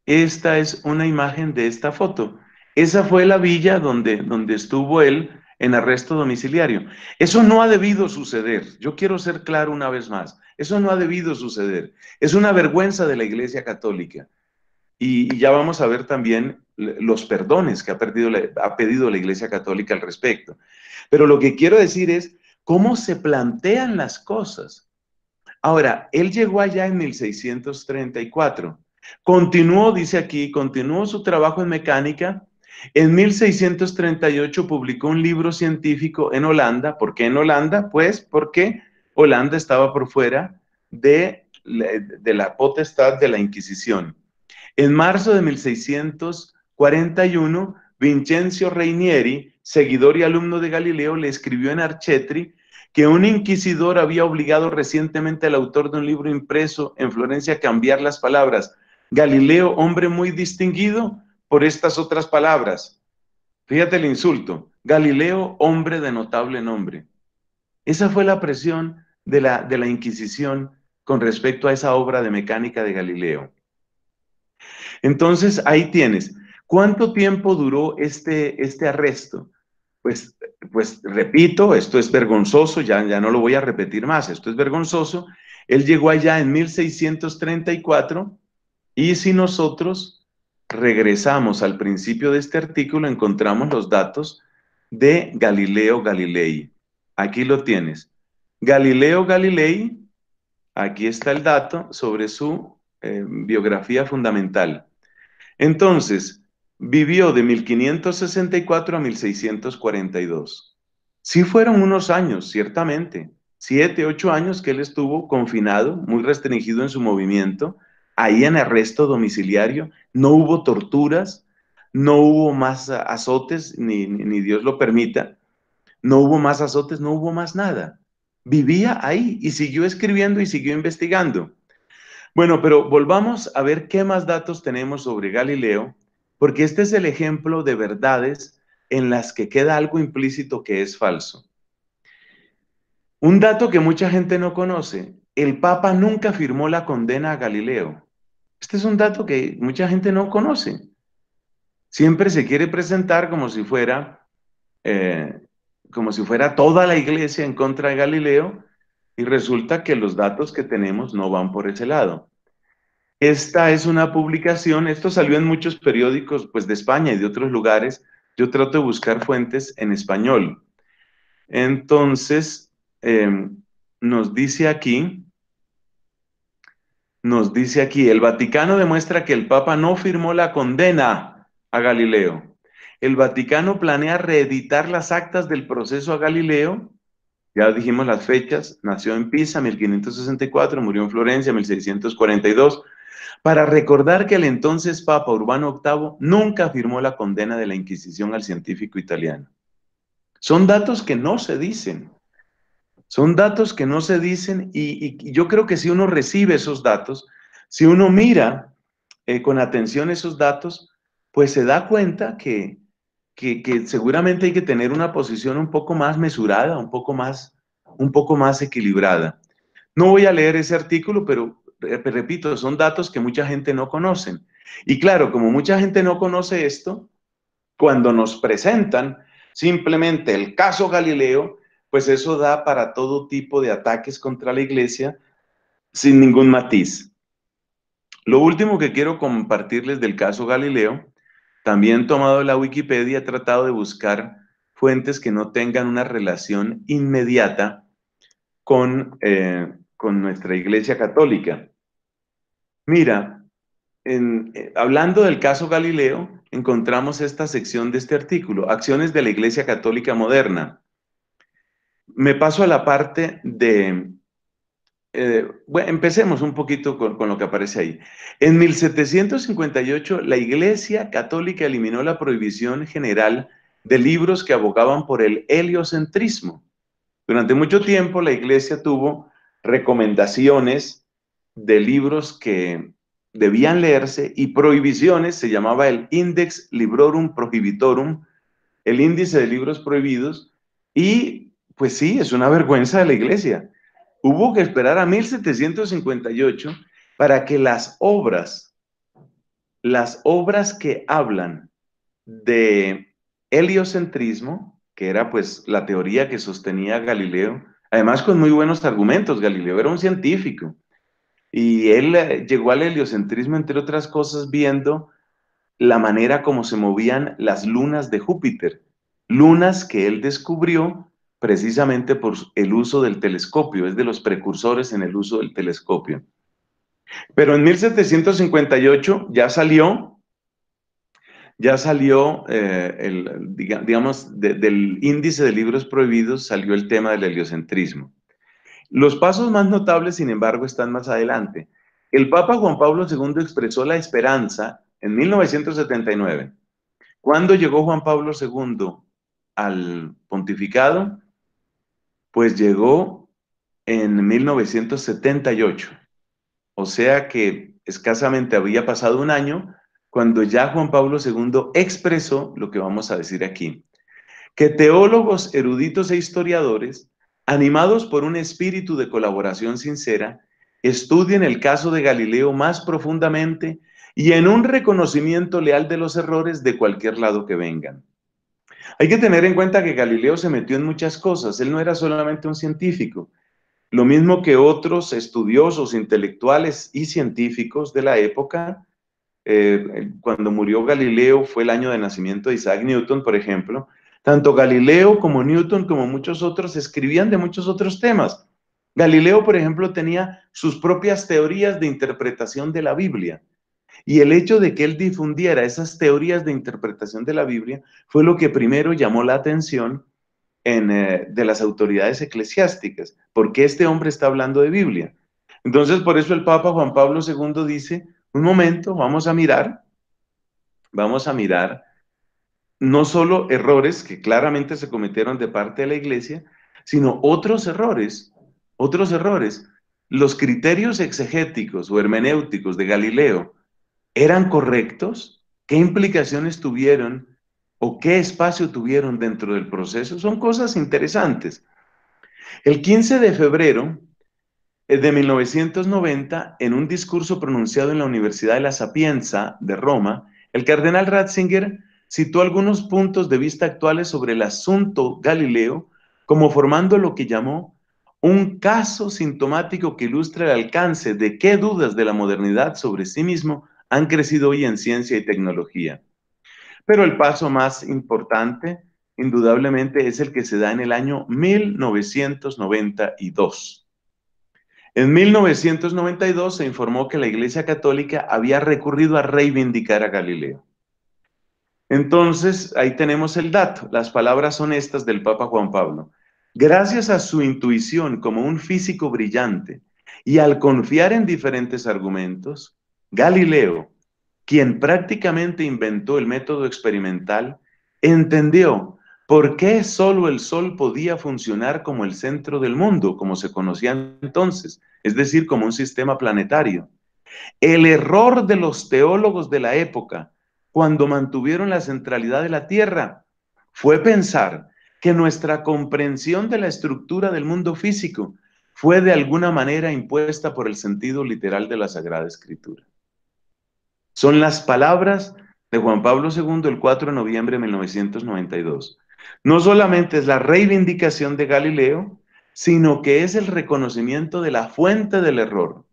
Esta es una imagen de esta foto. Esa fue la villa donde, donde estuvo él en arresto domiciliario. Eso no ha debido suceder. Yo quiero ser claro una vez más. Eso no ha debido suceder. Es una vergüenza de la Iglesia Católica. Y, ya vamos a ver también los perdones que ha, perdido ha pedido la Iglesia Católica al respecto. Pero lo que quiero decir es cómo se plantean las cosas. Ahora, él llegó allá en 1634. Continuó, dice aquí, continuó su trabajo en mecánica. En 1638 publicó un libro científico en Holanda. ¿Por qué en Holanda? Pues porque Holanda estaba por fuera de, de la potestad de la Inquisición. En marzo de 1641, Vincenzo Reinieri, seguidor y alumno de Galileo, le escribió en Archetri que un inquisidor había obligado recientemente al autor de un libro impreso en Florencia a cambiar las palabras Galileo, hombre muy distinguido, por estas otras palabras. Fíjate el insulto. Galileo, hombre de notable nombre. Esa fue la presión de la, de la Inquisición con respecto a esa obra de mecánica de Galileo. Entonces, ahí tienes. ¿Cuánto tiempo duró este, este arresto? Pues, pues repito, esto es vergonzoso, ya, ya no lo voy a repetir más, esto es vergonzoso. Él llegó allá en 1634 y si nosotros regresamos al principio de este artículo, encontramos los datos de Galileo Galilei. Aquí lo tienes. Galileo Galilei, aquí está el dato sobre su eh, biografía fundamental. Entonces, vivió de 1564 a 1642. Sí fueron unos años, ciertamente, siete, ocho años que él estuvo confinado, muy restringido en su movimiento, ahí en arresto domiciliario, no hubo torturas, no hubo más azotes, ni, ni Dios lo permita, no hubo más azotes, no hubo más nada. Vivía ahí y siguió escribiendo y siguió investigando. Bueno, pero volvamos a ver qué más datos tenemos sobre Galileo, porque este es el ejemplo de verdades en las que queda algo implícito que es falso. Un dato que mucha gente no conoce, el Papa nunca firmó la condena a Galileo. Este es un dato que mucha gente no conoce. Siempre se quiere presentar como si fuera, eh, como si fuera toda la iglesia en contra de Galileo, y resulta que los datos que tenemos no van por ese lado. Esta es una publicación, esto salió en muchos periódicos pues, de España y de otros lugares. Yo trato de buscar fuentes en español. Entonces, em, nos dice aquí, nos dice aquí, el Vaticano demuestra que el Papa no firmó la condena a Galileo. El Vaticano planea reeditar las actas del proceso a Galileo ya dijimos las fechas, nació en Pisa, 1564, murió en Florencia, 1642, para recordar que el entonces Papa Urbano VIII nunca firmó la condena de la Inquisición al científico italiano. Son datos que no se dicen, son datos que no se dicen y, yo creo que si uno recibe esos datos, si uno mira eh, con atención esos datos, pues se da cuenta que, que, seguramente hay que tener una posición un poco más mesurada, un poco más, un poco más equilibrada. No voy a leer ese artículo, pero repito, son datos que mucha gente no conoce. Y claro, como mucha gente no conoce esto, cuando nos presentan simplemente el caso Galileo, pues eso da para todo tipo de ataques contra la iglesia sin ningún matiz. Lo último que quiero compartirles del caso Galileo también tomado la Wikipedia, he tratado de buscar fuentes que no tengan una relación inmediata con, eh, con nuestra Iglesia Católica. Mira, eh, hablando del caso Galileo, encontramos esta sección de este artículo, Acciones de la Iglesia Católica Moderna. Me paso a la parte de eh, bueno, empecemos un poquito con, lo que aparece ahí. En 1758, la Iglesia Católica eliminó la prohibición general de libros que abogaban por el heliocentrismo. Durante mucho tiempo, la Iglesia tuvo recomendaciones de libros que debían leerse y prohibiciones, se llamaba el Index Librorum Prohibitorum, el índice de libros prohibidos, y Pues sí, es una vergüenza de la iglesia. Hubo que esperar a 1758 para que las obras, las obras que hablan de heliocentrismo, que era pues la teoría que sostenía Galileo, además con muy buenos argumentos, Galileo era un científico, y él eh, llegó al heliocentrismo, entre otras cosas, viendo la manera como se movían las lunas de Júpiter, lunas que él descubrió precisamente por el uso del telescopio, es de los precursores en el uso del telescopio. Pero en 1758 ya salió, ya salió, eh, el, digamos, del índice de libros prohibidos salió el tema del heliocentrismo. Los pasos más notables, sin embargo, están más adelante. El Papa Juan Pablo II expresó la esperanza en 1979. ¿Cuándo llegó Juan Pablo II al pontificado? Pues llegó en 1978. O sea que escasamente había pasado un año cuando ya Juan Pablo II expresó lo que vamos a decir aquí. Que teólogos, eruditos e historiadores, animados por un espíritu de colaboración sincera, estudien el caso de Galileo más profundamente y en un reconocimiento leal de los errores de cualquier lado que vengan. Hay que tener en cuenta que Galileo se metió en muchas cosas, él no era solamente un científico, lo mismo que otros estudiosos, intelectuales y científicos de la época. Eh, cuando murió Galileo fue el año de nacimiento de Isaac Newton, por ejemplo. Tanto Galileo como Newton, como muchos otros, escribían de muchos otros temas. Galileo, por ejemplo, tenía sus propias teorías de interpretación de la Biblia. Y el hecho de que él difundiera esas teorías de interpretación de la Biblia fue lo que primero llamó la atención eh, de las autoridades eclesiásticas. ¿Por qué este hombre está hablando de Biblia? Entonces, por eso el Papa Juan Pablo II dice, un momento, vamos a mirar, vamos a mirar no solo errores que claramente se cometieron de parte de la iglesia, sino otros errores, otros errores. Los criterios exegéticos o hermenéuticos de Galileo ¿Eran correctos? ¿Qué implicaciones tuvieron o qué espacio tuvieron dentro del proceso? Son cosas interesantes. El 15 de febrero eh, de 1990, en un discurso pronunciado en la Universidad de la Sapienza de Roma, el cardenal Ratzinger citó algunos puntos de vista actuales sobre el asunto Galileo como formando lo que llamó un caso sintomático que ilustra el alcance de qué dudas de la modernidad sobre sí mismo han crecido hoy en ciencia y tecnología. Pero el paso más importante, indudablemente, es el que se da en el año 1992. En 1992 se informó que la Iglesia Católica había recurrido a reivindicar a Galileo. Entonces, ahí tenemos el dato. Las palabras son estas del Papa Juan Pablo. Gracias a su intuición como un físico brillante y al confiar en diferentes argumentos, Galileo, quien prácticamente inventó el método experimental, entendió por qué solo el Sol podía funcionar como el centro del mundo, como se conocía entonces, es decir, como un sistema planetario. El error de los teólogos de la época, cuando mantuvieron la centralidad de la Tierra, fue pensar que nuestra comprensión de la estructura del mundo físico fue de alguna manera impuesta por el sentido literal de la Sagrada Escritura. Son las palabras de Juan Pablo II el 4 de noviembre de 1992. No solamente es la reivindicación de Galileo, sino que es el reconocimiento de la fuente del error.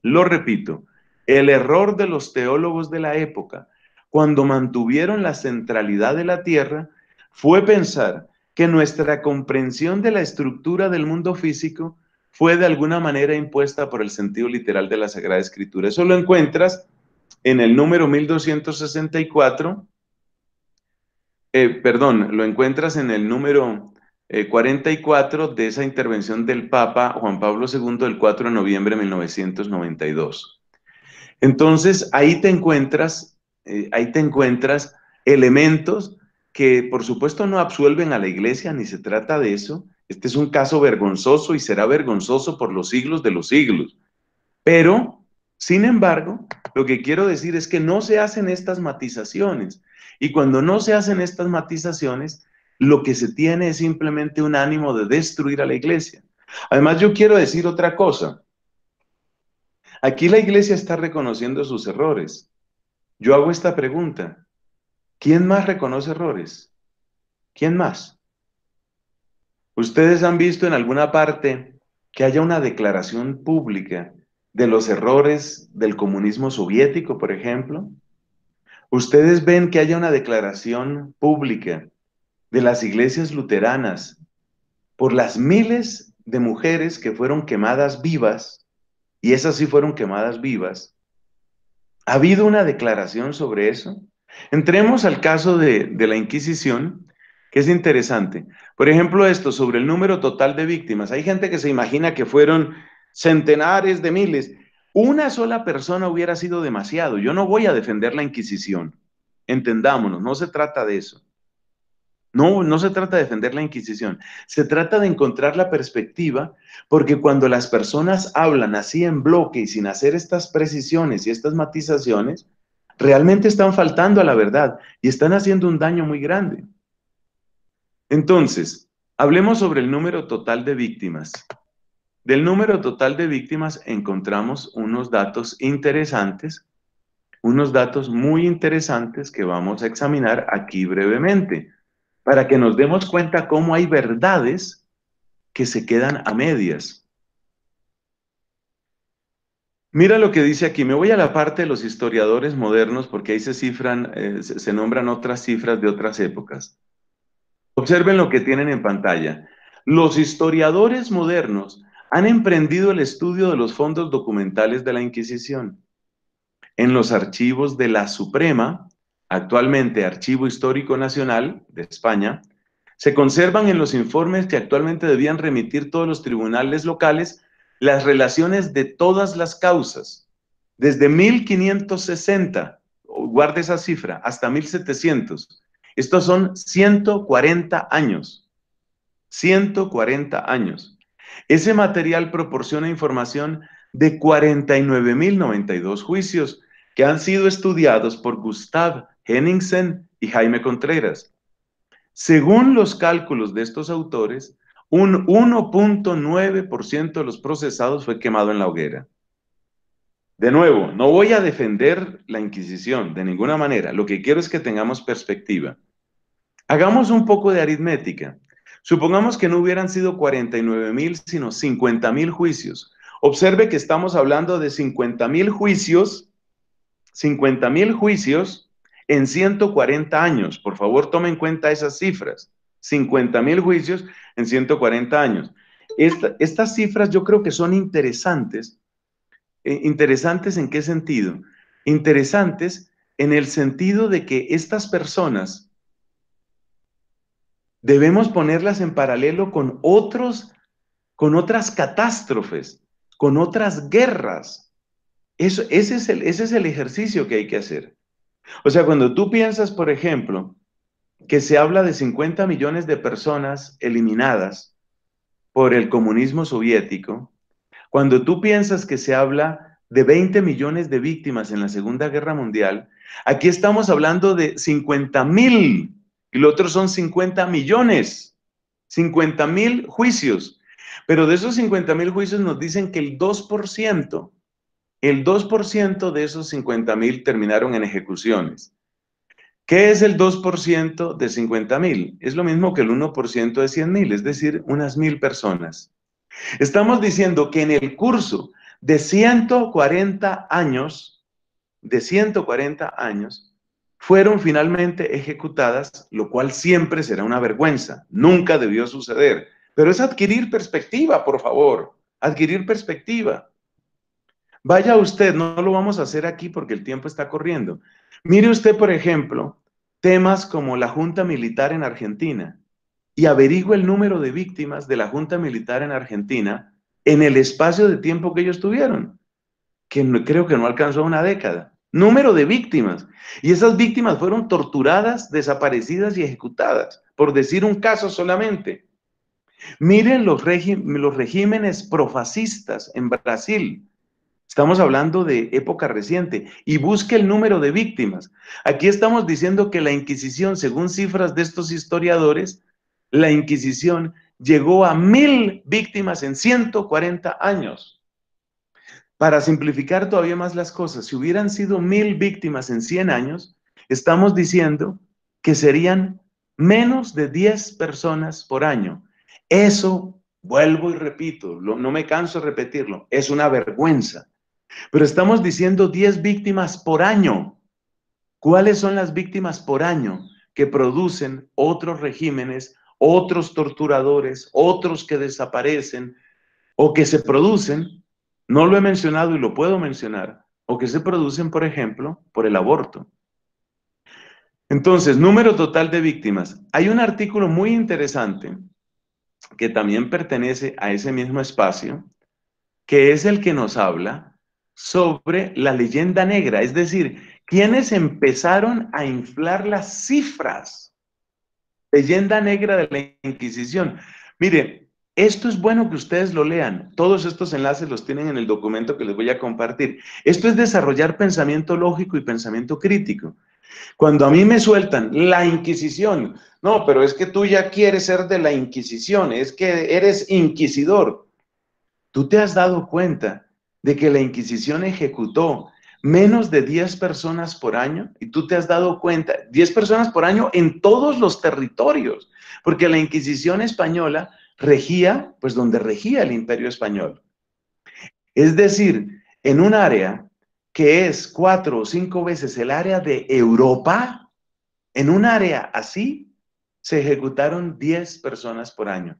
Lo repito, el error de los teólogos de la época, cuando mantuvieron la centralidad de la Tierra, fue pensar que nuestra comprensión de la estructura del mundo físico fue de alguna manera impuesta por el sentido literal de la Sagrada Escritura. Eso lo encuentras en el número 1264, eh, perdón, lo encuentras en el número 44 eh, de esa intervención del Papa Juan Pablo II el 4 de noviembre de 1992. Entonces, ahí te encuentras, eh, ahí te encuentras elementos que por supuesto no absuelven a la iglesia, ni se trata de eso. Este es un caso vergonzoso y será vergonzoso por los siglos de los siglos. Pero, sin embargo, lo que quiero decir es que no se hacen estas matizaciones. Y cuando no se hacen estas matizaciones, lo que se tiene es simplemente un ánimo de destruir a la iglesia. Además, yo quiero decir otra cosa. Aquí la iglesia está reconociendo sus errores. Yo hago esta pregunta. ¿Quién más reconoce errores? ¿Quién más? ¿Ustedes han visto en alguna parte que haya una declaración pública de los errores del comunismo soviético, por ejemplo? ¿Ustedes ven que haya una declaración pública de las iglesias luteranas por las miles de mujeres que fueron quemadas vivas, y esas sí fueron quemadas vivas? ¿Ha habido una declaración sobre eso? Entremos al caso de, de la Inquisición, que es interesante. Por ejemplo, esto sobre el número total de víctimas. Hay gente que se imagina que fueron centenares de miles. Una sola persona hubiera sido demasiado. Yo no voy a defender la Inquisición. Entendámonos, no se trata de eso. No, no se trata de defender la Inquisición. Se trata de encontrar la perspectiva, porque cuando las personas hablan así en bloque y sin hacer estas precisiones y estas matizaciones, realmente están faltando a la verdad y están haciendo un daño muy grande. Entonces, hablemos sobre el número total de víctimas. Del número total de víctimas encontramos unos datos interesantes, unos datos muy interesantes que vamos a examinar aquí brevemente, para que nos demos cuenta cómo hay verdades que se quedan a medias. Mira lo que dice aquí. Me voy a la parte de los historiadores modernos porque ahí se cifran, eh, se nombran otras cifras de otras épocas. Observen lo que tienen en pantalla. Los historiadores modernos han emprendido el estudio de los fondos documentales de la Inquisición. En los archivos de la Suprema, actualmente Archivo Histórico Nacional de España, se conservan en los informes que actualmente debían remitir todos los tribunales locales las relaciones de todas las causas, desde 1560, guarde esa cifra, hasta 1700. Estos son 140 años. 140 años. Ese material proporciona información de 49.092 juicios que han sido estudiados por Gustav Henningsen y Jaime Contreras. Según los cálculos de estos autores, un 1.9% de los procesados fue quemado en la hoguera. De nuevo, no voy a defender la Inquisición de ninguna manera. Lo que quiero es que tengamos perspectiva. Hagamos un poco de aritmética. Supongamos que no hubieran sido 49 mil, sino 50 mil juicios. Observe que estamos hablando de 50 mil juicios, 50 mil juicios en 140 años. Por favor, tome en cuenta esas cifras. 50 mil juicios en 140 años. estas cifras yo creo que son interesantes. Eh, ¿Interesantes en qué sentido? Interesantes en el sentido de que estas personas debemos ponerlas en paralelo con otros, con otras catástrofes, con otras guerras. Eso, ese, es el, ese es el ejercicio que hay que hacer. O sea, cuando tú piensas, por ejemplo, que se habla de 50 millones de personas eliminadas por el comunismo soviético, cuando tú piensas que se habla de 20 millones de víctimas en la Segunda Guerra Mundial, aquí estamos hablando de 50 mil y lo otro son 50 millones, 50 mil juicios. Pero de esos 50 mil juicios nos dicen que el 2%, el 2% de esos 50 mil terminaron en ejecuciones. ¿Qué es el 2% de 50 mil? Es lo mismo que el 1% de 100 mil, es decir, unas mil personas. Estamos diciendo que en el curso de 140 años, de 140 años, fueron finalmente ejecutadas, lo cual siempre será una vergüenza. Nunca debió suceder. Pero es adquirir perspectiva, por favor. Adquirir perspectiva. Vaya usted, no lo vamos a hacer aquí porque el tiempo está corriendo. Mire usted, por ejemplo, temas como la Junta Militar en Argentina y averigüe el número de víctimas de la Junta Militar en Argentina en el espacio de tiempo que ellos tuvieron, que creo que no alcanzó una década número de víctimas. Y esas víctimas fueron torturadas, desaparecidas y ejecutadas, por decir un caso solamente. Miren los, regímenes profascistas en Brasil. Estamos hablando de época reciente. Y busque el número de víctimas. Aquí estamos diciendo que la Inquisición, según cifras de estos historiadores, la Inquisición llegó a mil víctimas en 140 años. Para simplificar todavía más las cosas, si hubieran sido mil víctimas en 100 años, estamos diciendo que serían menos de 10 personas por año. Eso, vuelvo y repito, no me canso de repetirlo, es una vergüenza. Pero estamos diciendo 10 víctimas por año. ¿Cuáles son las víctimas por año que producen otros regímenes, otros torturadores, otros que desaparecen o que se producen? No lo he mencionado y lo puedo mencionar. O que se producen, por ejemplo, por el aborto. Entonces, número total de víctimas. Hay un artículo muy interesante que también pertenece a ese mismo espacio, que es el que nos habla sobre la leyenda negra, es decir, quienes empezaron a inflar las cifras. Leyenda negra de la Inquisición. Mire, esto es bueno que ustedes lo lean. Todos estos enlaces los tienen en el documento que les voy a compartir. Esto es desarrollar pensamiento lógico y pensamiento crítico. Cuando a mí me sueltan la Inquisición, no, pero es que tú ya quieres ser de la Inquisición, es que eres inquisidor. Tú te has dado cuenta de que la Inquisición ejecutó menos de 10 personas por año y tú te has dado cuenta, 10 personas por año en todos los territorios, porque la Inquisición española regía, pues donde regía el imperio español. Es decir, en un área que es cuatro o cinco veces el área de Europa, en un área así, se ejecutaron 10 personas por año.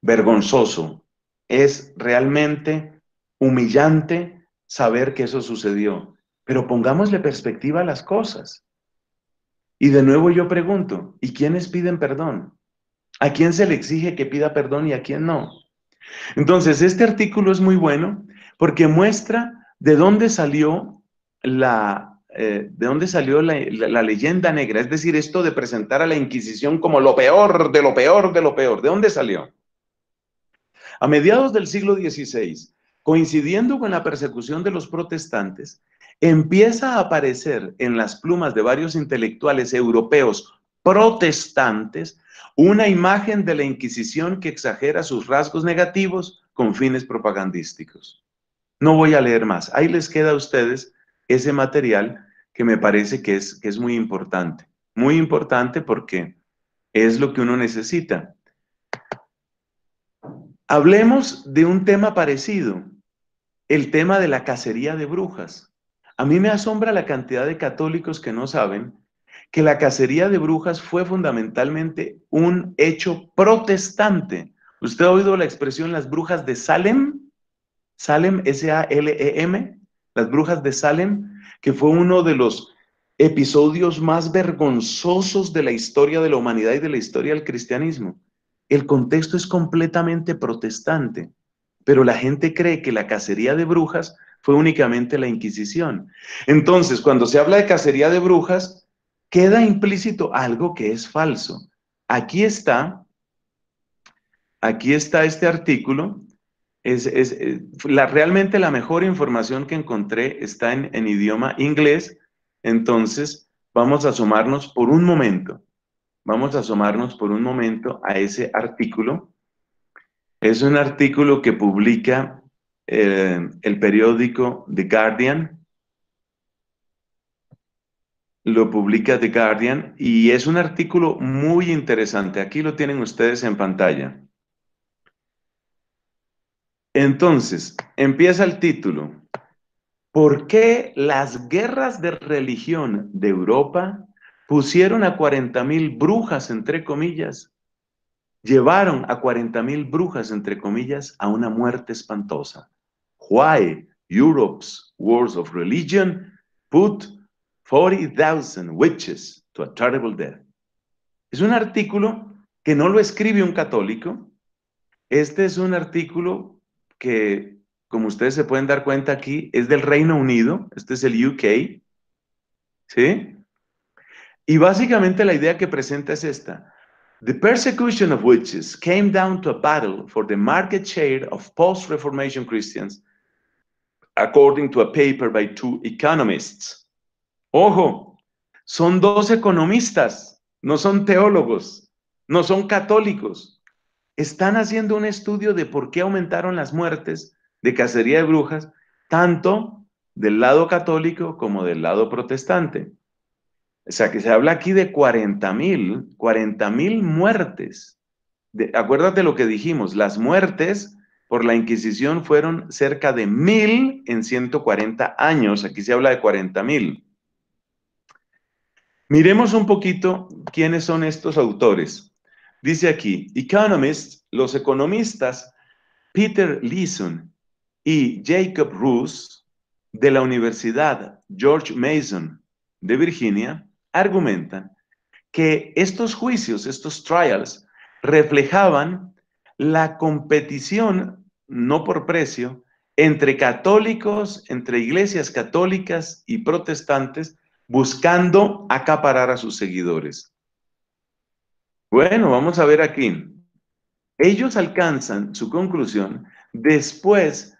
Vergonzoso. Es realmente humillante saber que eso sucedió. Pero pongámosle perspectiva a las cosas. Y de nuevo yo pregunto, ¿y quiénes piden perdón? ¿A quién se le exige que pida perdón y a quién no? Entonces, este artículo es muy bueno porque muestra ¿De dónde salió la, eh, de dónde salió la, leyenda negra? Es decir, esto de presentar a la Inquisición como lo peor de lo peor de lo peor. ¿De dónde salió? A mediados del siglo XVI, coincidiendo con la persecución de los protestantes, empieza a aparecer en las plumas de varios intelectuales europeos protestantes una imagen de la Inquisición que exagera sus rasgos negativos con fines propagandísticos. No voy a leer más. Ahí les queda a ustedes ese material que me parece que es, que es muy importante. Muy importante porque es lo que uno necesita. Hablemos de un tema parecido, el tema de la cacería de brujas. A mí me asombra la cantidad de católicos que no saben que la cacería de brujas fue fundamentalmente un hecho protestante. ¿Usted ha oído la expresión las brujas de Salem? Salem, S-A-L-E-M, las brujas de Salem, que fue uno de los episodios más vergonzosos de la historia de la humanidad y de la historia del cristianismo. El contexto es completamente protestante, pero la gente cree que la cacería de brujas fue únicamente la Inquisición. Entonces, cuando se habla de cacería de brujas, queda implícito algo que es falso. Aquí está, aquí está este artículo es, eh, la, realmente la mejor información que encontré está en, en idioma inglés, entonces vamos a asomarnos por un momento, vamos a asomarnos por un momento a ese artículo. Es un artículo que publica eh, el periódico The Guardian, lo publica The Guardian y es un artículo muy interesante. Aquí lo tienen ustedes en pantalla. Entonces, empieza el título. ¿Por qué las guerras de religión de Europa pusieron a 40 mil brujas, entre comillas, llevaron a 40 mil brujas, entre comillas, a una muerte espantosa? Why Europe's wars of religion put 40,000 witches to a terrible death. Es un artículo que no lo escribe un católico. Este es un artículo que, como ustedes se pueden dar cuenta aquí, es del Reino Unido, este es el UK, ¿sí? Y básicamente la idea que presenta es esta. The persecution of witches came down to a battle for the market share of post-Reformation Christians, according to a paper by two economists. Ojo, son dos economistas, no son teólogos, no son católicos. Están haciendo un estudio de por qué aumentaron las muertes de cacería de brujas, tanto del lado católico como del lado protestante. O sea que se habla aquí de 40 mil, 40 mil muertes. acuérdate lo que dijimos, las muertes por la Inquisición fueron cerca de mil en 140 años. Aquí se habla de 40 mil. Miremos un poquito quiénes son estos autores. Dice aquí, Economists, los economistas Peter Leeson y Jacob Roos de la Universidad George Mason de Virginia argumentan que estos juicios, estos trials, reflejaban la competición, no por precio, entre católicos, entre iglesias católicas y protestantes, buscando acaparar a sus seguidores. Bueno, vamos a ver aquí. Ellos alcanzan su conclusión después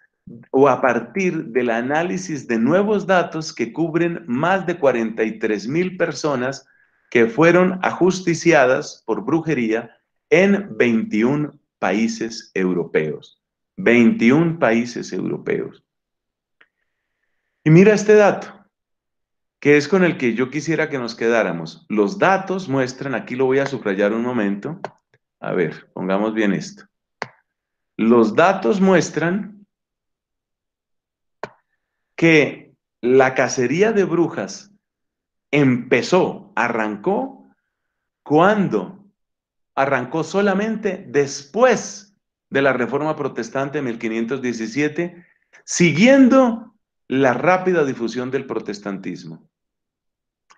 o a partir del análisis de nuevos datos que cubren más de 43 mil personas que fueron ajusticiadas por brujería en 21 países europeos. 21 países europeos. Y mira este dato, que es con el que yo quisiera que nos quedáramos. Los datos muestran, aquí lo voy a subrayar un momento. A ver, pongamos bien esto. Los datos muestran que la cacería de brujas empezó, arrancó, cuando arrancó solamente después de la Reforma Protestante de 1517, siguiendo la rápida difusión del protestantismo.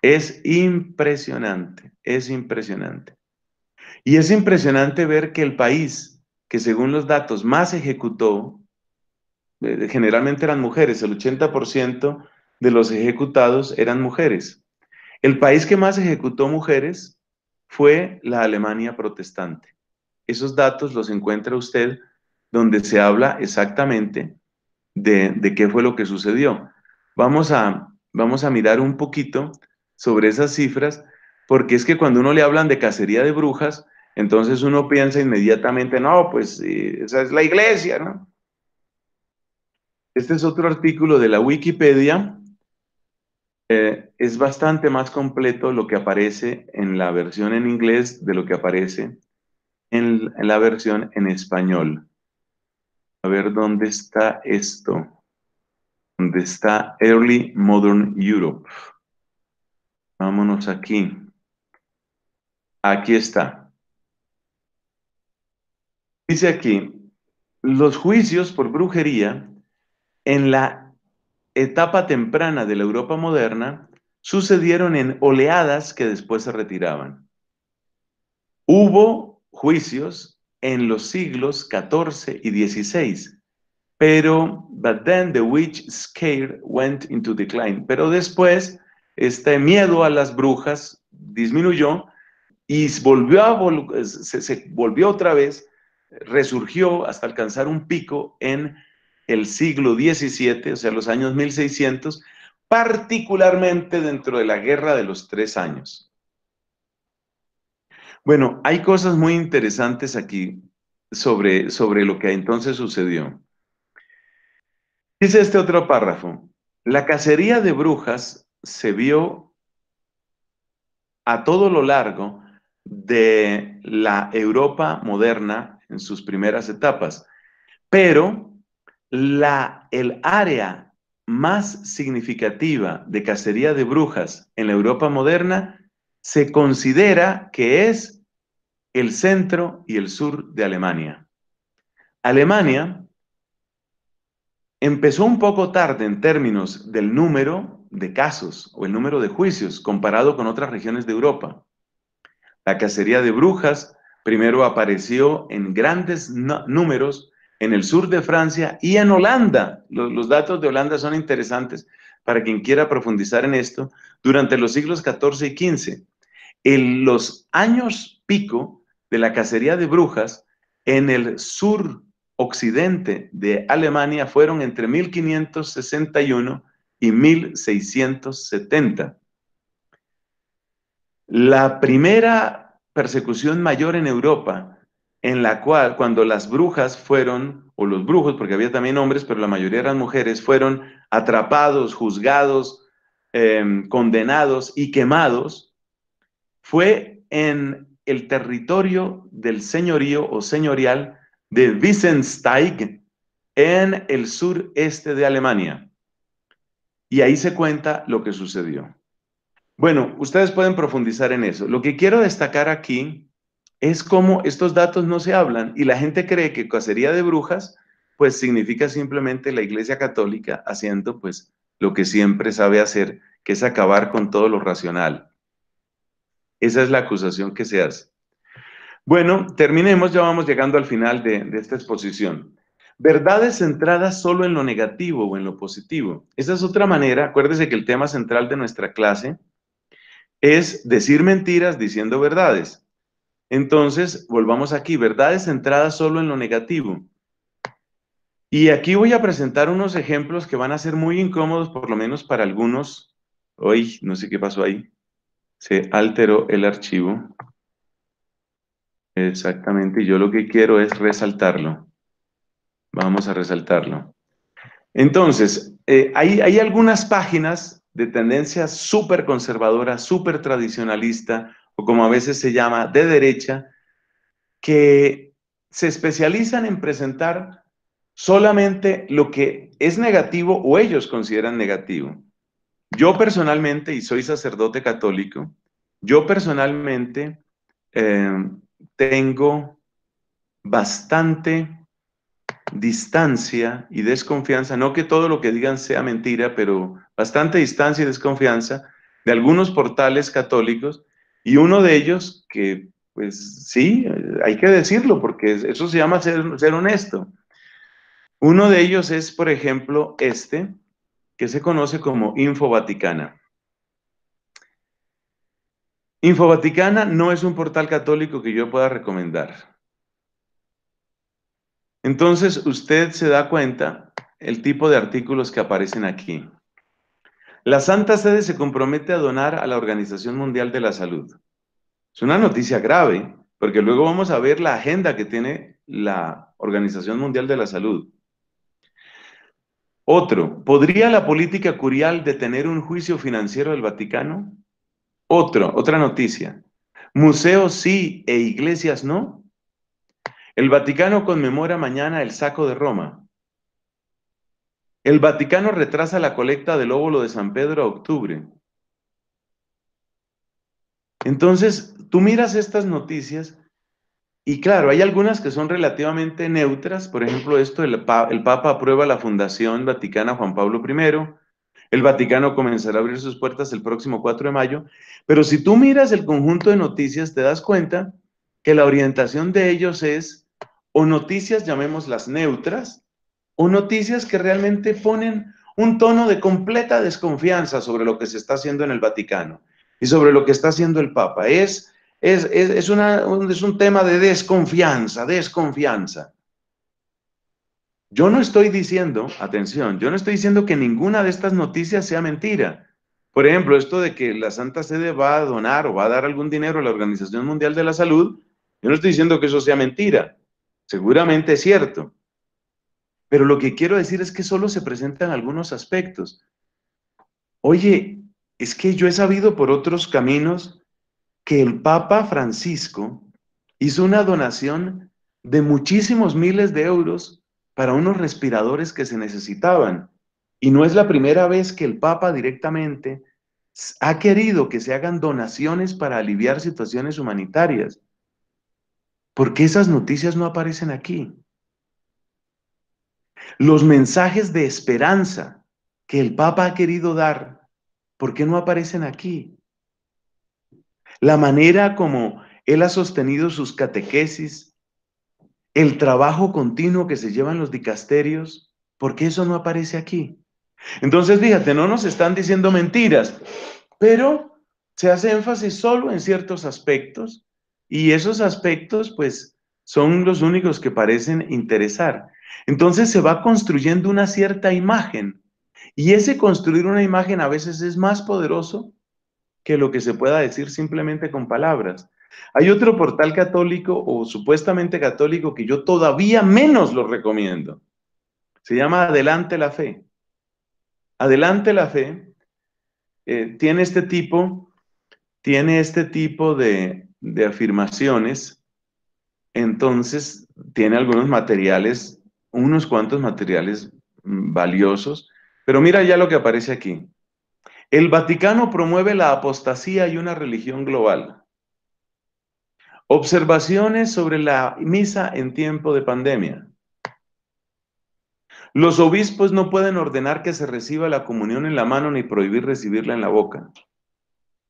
Es impresionante, es impresionante. Y es impresionante ver que el país que según los datos más ejecutó eh, generalmente eran mujeres, el 80% de los ejecutados eran mujeres. El país que más ejecutó mujeres fue la Alemania protestante. Esos datos los encuentra usted donde se habla exactamente de, qué fue lo que sucedió. Vamos a, vamos a mirar un poquito sobre esas cifras, porque es que cuando uno le hablan de cacería de brujas, entonces uno piensa inmediatamente, no, pues esa es la iglesia, ¿no? Este es otro artículo de la Wikipedia. Eh, es bastante más completo lo que aparece en la versión en inglés de lo que aparece en, en la versión en español. A ver dónde está esto. ¿Dónde está Early Modern Europe? Vámonos aquí. Aquí está. Dice aquí, los juicios por brujería en la etapa temprana de la Europa moderna sucedieron en oleadas que después se retiraban. Hubo juicios en los siglos XIV y XVI, pero but then the witch scare went into decline. Pero después este miedo a las brujas disminuyó y volvió a se volvió otra vez, resurgió hasta alcanzar un pico en el siglo XVII, o sea, los años 1600, particularmente dentro de la Guerra de los Tres Años. Bueno, hay cosas muy interesantes aquí sobre, sobre lo que entonces sucedió. Dice este otro párrafo, la cacería de brujas se vio a todo lo largo de la Europa moderna en sus primeras etapas, pero la, el área más significativa de cacería de brujas en la Europa moderna se considera que es el centro y el sur de Alemania. Alemania empezó un poco tarde en términos del número de casos o el número de juicios comparado con otras regiones de Europa. La cacería de brujas primero apareció en grandes números en el sur de Francia y en Holanda. Los, datos de Holanda son interesantes para quien quiera profundizar en esto. Durante los siglos XIV y XV, en los años pico de la cacería de brujas en el sur occidente de Alemania fueron entre 1561 y 1670. La primera persecución mayor en Europa, en la cual cuando las brujas fueron, o los brujos, porque había también hombres, pero la mayoría eran mujeres, fueron atrapados, juzgados, em, condenados y quemados, fue en el territorio del señorío o señorial de Wissensteig en el sureste de Alemania. Y ahí se cuenta lo que sucedió. Bueno, ustedes pueden profundizar en eso. Lo que quiero destacar aquí es cómo estos datos no se hablan y la gente cree que cacería de brujas pues significa simplemente la Iglesia Católica haciendo pues lo que siempre sabe hacer, que es acabar con todo lo racional. Esa es la acusación que se hace. Bueno, terminemos, ya vamos llegando al final de, de esta exposición. Verdades centradas solo en lo negativo o en lo positivo. Esa es otra manera, acuérdese que el tema central de nuestra clase es decir mentiras diciendo verdades. Entonces, volvamos aquí, verdades centradas solo en lo negativo. Y aquí voy a presentar unos ejemplos que van a ser muy incómodos, por lo menos para algunos. Hoy, no sé qué pasó ahí. Se alteró el archivo. Exactamente, yo lo que quiero es resaltarlo. Vamos a resaltarlo. Entonces, eh, hay, hay algunas páginas de tendencia súper conservadora, súper tradicionalista, o como a veces se llama, de derecha, que se especializan en presentar solamente lo que es negativo o ellos consideran negativo. Yo personalmente, y soy sacerdote católico, yo personalmente eh, tengo bastante distancia y desconfianza, no que todo lo que digan sea mentira, pero bastante distancia y desconfianza de algunos portales católicos y uno de ellos que, pues sí, hay que decirlo porque eso se llama ser, honesto. Uno de ellos es, por ejemplo, este, que se conoce como. Info Vaticana no es un portal católico que yo pueda recomendar. Entonces usted se da cuenta el tipo de artículos que aparecen aquí. La Santa Sede se compromete a donar a la Organización Mundial de la Salud. Es una noticia grave, porque luego vamos a ver la agenda que tiene la Organización Mundial de la Salud. Otro, ¿podría la política curial detener un juicio financiero del Vaticano? Otro, otra noticia. Museos sí e iglesias no. El Vaticano conmemora mañana el saco de Roma. El Vaticano retrasa la colecta del óvulo de San Pedro a octubre. Entonces, tú miras estas noticias y claro, hay algunas que son relativamente neutras. Por ejemplo, esto, el, el Papa aprueba la Fundación Vaticana Juan Pablo I. El Vaticano comenzará a abrir sus puertas el próximo 4 de mayo. Pero si tú miras el conjunto de noticias, te das cuenta que la orientación de ellos es o noticias, llamémoslas neutras, o noticias que realmente ponen un tono de completa desconfianza sobre lo que se está haciendo en el Vaticano y sobre lo que está haciendo el Papa. Es, es, es, una, es un tema de desconfianza, desconfianza. Yo no estoy diciendo, atención, yo no estoy diciendo que ninguna de estas noticias sea mentira. Por ejemplo, esto de que la Santa Sede va a donar o va a dar algún dinero a la Organización Mundial de la Salud, yo no estoy diciendo que eso sea mentira. Seguramente es cierto. Pero lo que quiero decir es que solo se presentan algunos aspectos. Oye, es que yo he sabido por otros caminos que el Papa Francisco hizo una donación de muchísimos miles de euros para unos respiradores que se necesitaban. Y no es la primera vez que el Papa directamente ha querido que se hagan donaciones para aliviar situaciones humanitarias. ¿Por qué esas noticias no aparecen aquí? Los mensajes de esperanza que el Papa ha querido dar, ¿por qué no aparecen aquí? La manera como él ha sostenido sus catequesis, el trabajo continuo que se llevan los dicasterios, ¿por qué eso no aparece aquí? Entonces, fíjate, no nos están diciendo mentiras, pero se hace énfasis solo en ciertos aspectos y esos aspectos, pues, son los únicos que parecen interesar. Entonces se va construyendo una cierta imagen. Y ese construir una imagen a veces es más poderoso que lo que se pueda decir simplemente con palabras. Hay otro portal católico o supuestamente católico que yo todavía menos lo recomiendo. Se llama Adelante la Fe. Adelante la Fe eh, tiene este tipo, tiene este tipo de, de afirmaciones. Entonces, tiene algunos materiales, unos cuantos materiales valiosos, pero mira ya lo que aparece aquí. El Vaticano promueve la apostasía y una religión global. Observaciones sobre la misa en tiempo de pandemia. Los obispos no pueden ordenar que se reciba la comunión en la mano ni prohibir recibirla en la boca.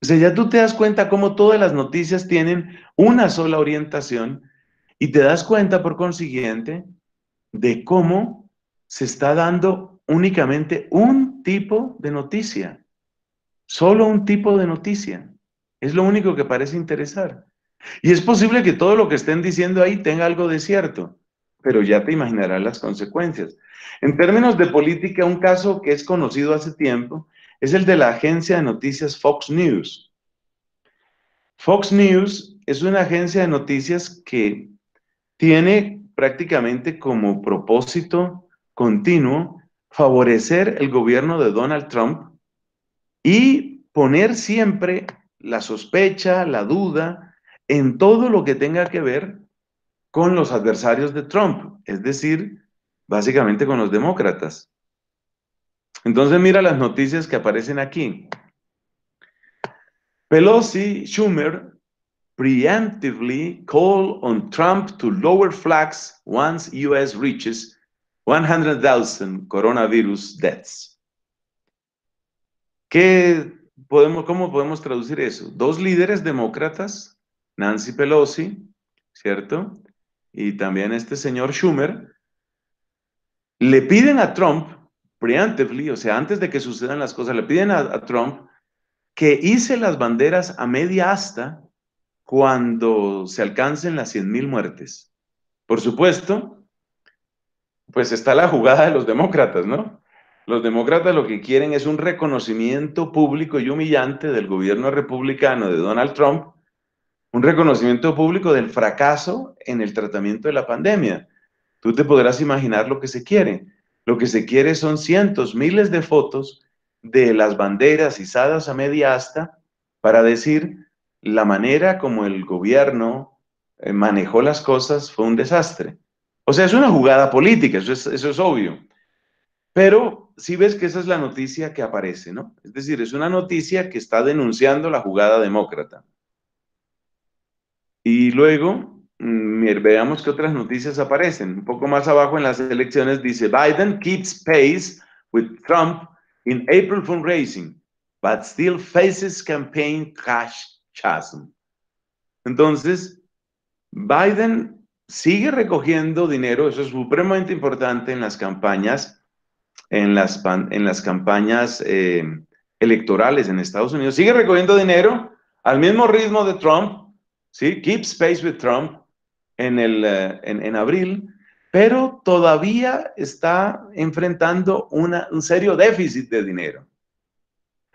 O sea, ya tú te das cuenta cómo todas las noticias tienen una sola orientación y te das cuenta, por consiguiente, de cómo se está dando únicamente un tipo de noticia. Solo un tipo de noticia. Es lo único que parece interesar. Y es posible que todo lo que estén diciendo ahí tenga algo de cierto, pero ya te imaginarás las consecuencias. En términos de política, un caso que es conocido hace tiempo es el de la agencia de noticias Fox News. Fox News es una agencia de noticias que tiene prácticamente como propósito continuo favorecer el gobierno de Donald Trump y poner siempre la sospecha, la duda en todo lo que tenga que ver con los adversarios de Trump, es decir, básicamente con los demócratas. Entonces mira las noticias que aparecen aquí. Pelosi, Schumer preemptively call on Trump to lower flags once US reaches 100,000 coronavirus deaths. ¿Qué podemos, ¿Cómo podemos traducir eso? Dos líderes demócratas, Nancy Pelosi, ¿cierto? Y también este señor Schumer, le piden a Trump, preemptively, o sea, antes de que sucedan las cosas, le piden a, Trump que hice las banderas a media asta cuando se alcancen las 100.000 muertes. Por supuesto, pues está la jugada de los demócratas, ¿no? Los demócratas lo que quieren es un reconocimiento público y humillante del gobierno republicano de Donald Trump, un reconocimiento público del fracaso en el tratamiento de la pandemia. Tú te podrás imaginar lo que se quiere. Lo que se quiere son cientos, miles de fotos de las banderas izadas a media asta para decir la manera como el gobierno eh, manejó las cosas fue un desastre. O sea, es una jugada política, eso es, obvio. Pero si ves que esa es la noticia que aparece, ¿no? Es decir, es una noticia que está denunciando la jugada demócrata. Y luego veamos qué otras noticias aparecen. Un poco más abajo en las elecciones dice, Biden keeps pace with Trump in April fundraising, but still faces campaign cash chasm. Entonces, Biden sigue recogiendo dinero, eso es supremamente importante en las campañas, en las, en las campañas eh, electorales en Estados Unidos, sigue recogiendo dinero al mismo ritmo de Trump, ¿sí? Keeps pace with Trump, en, el, eh, en, abril, pero todavía está enfrentando un serio déficit de dinero.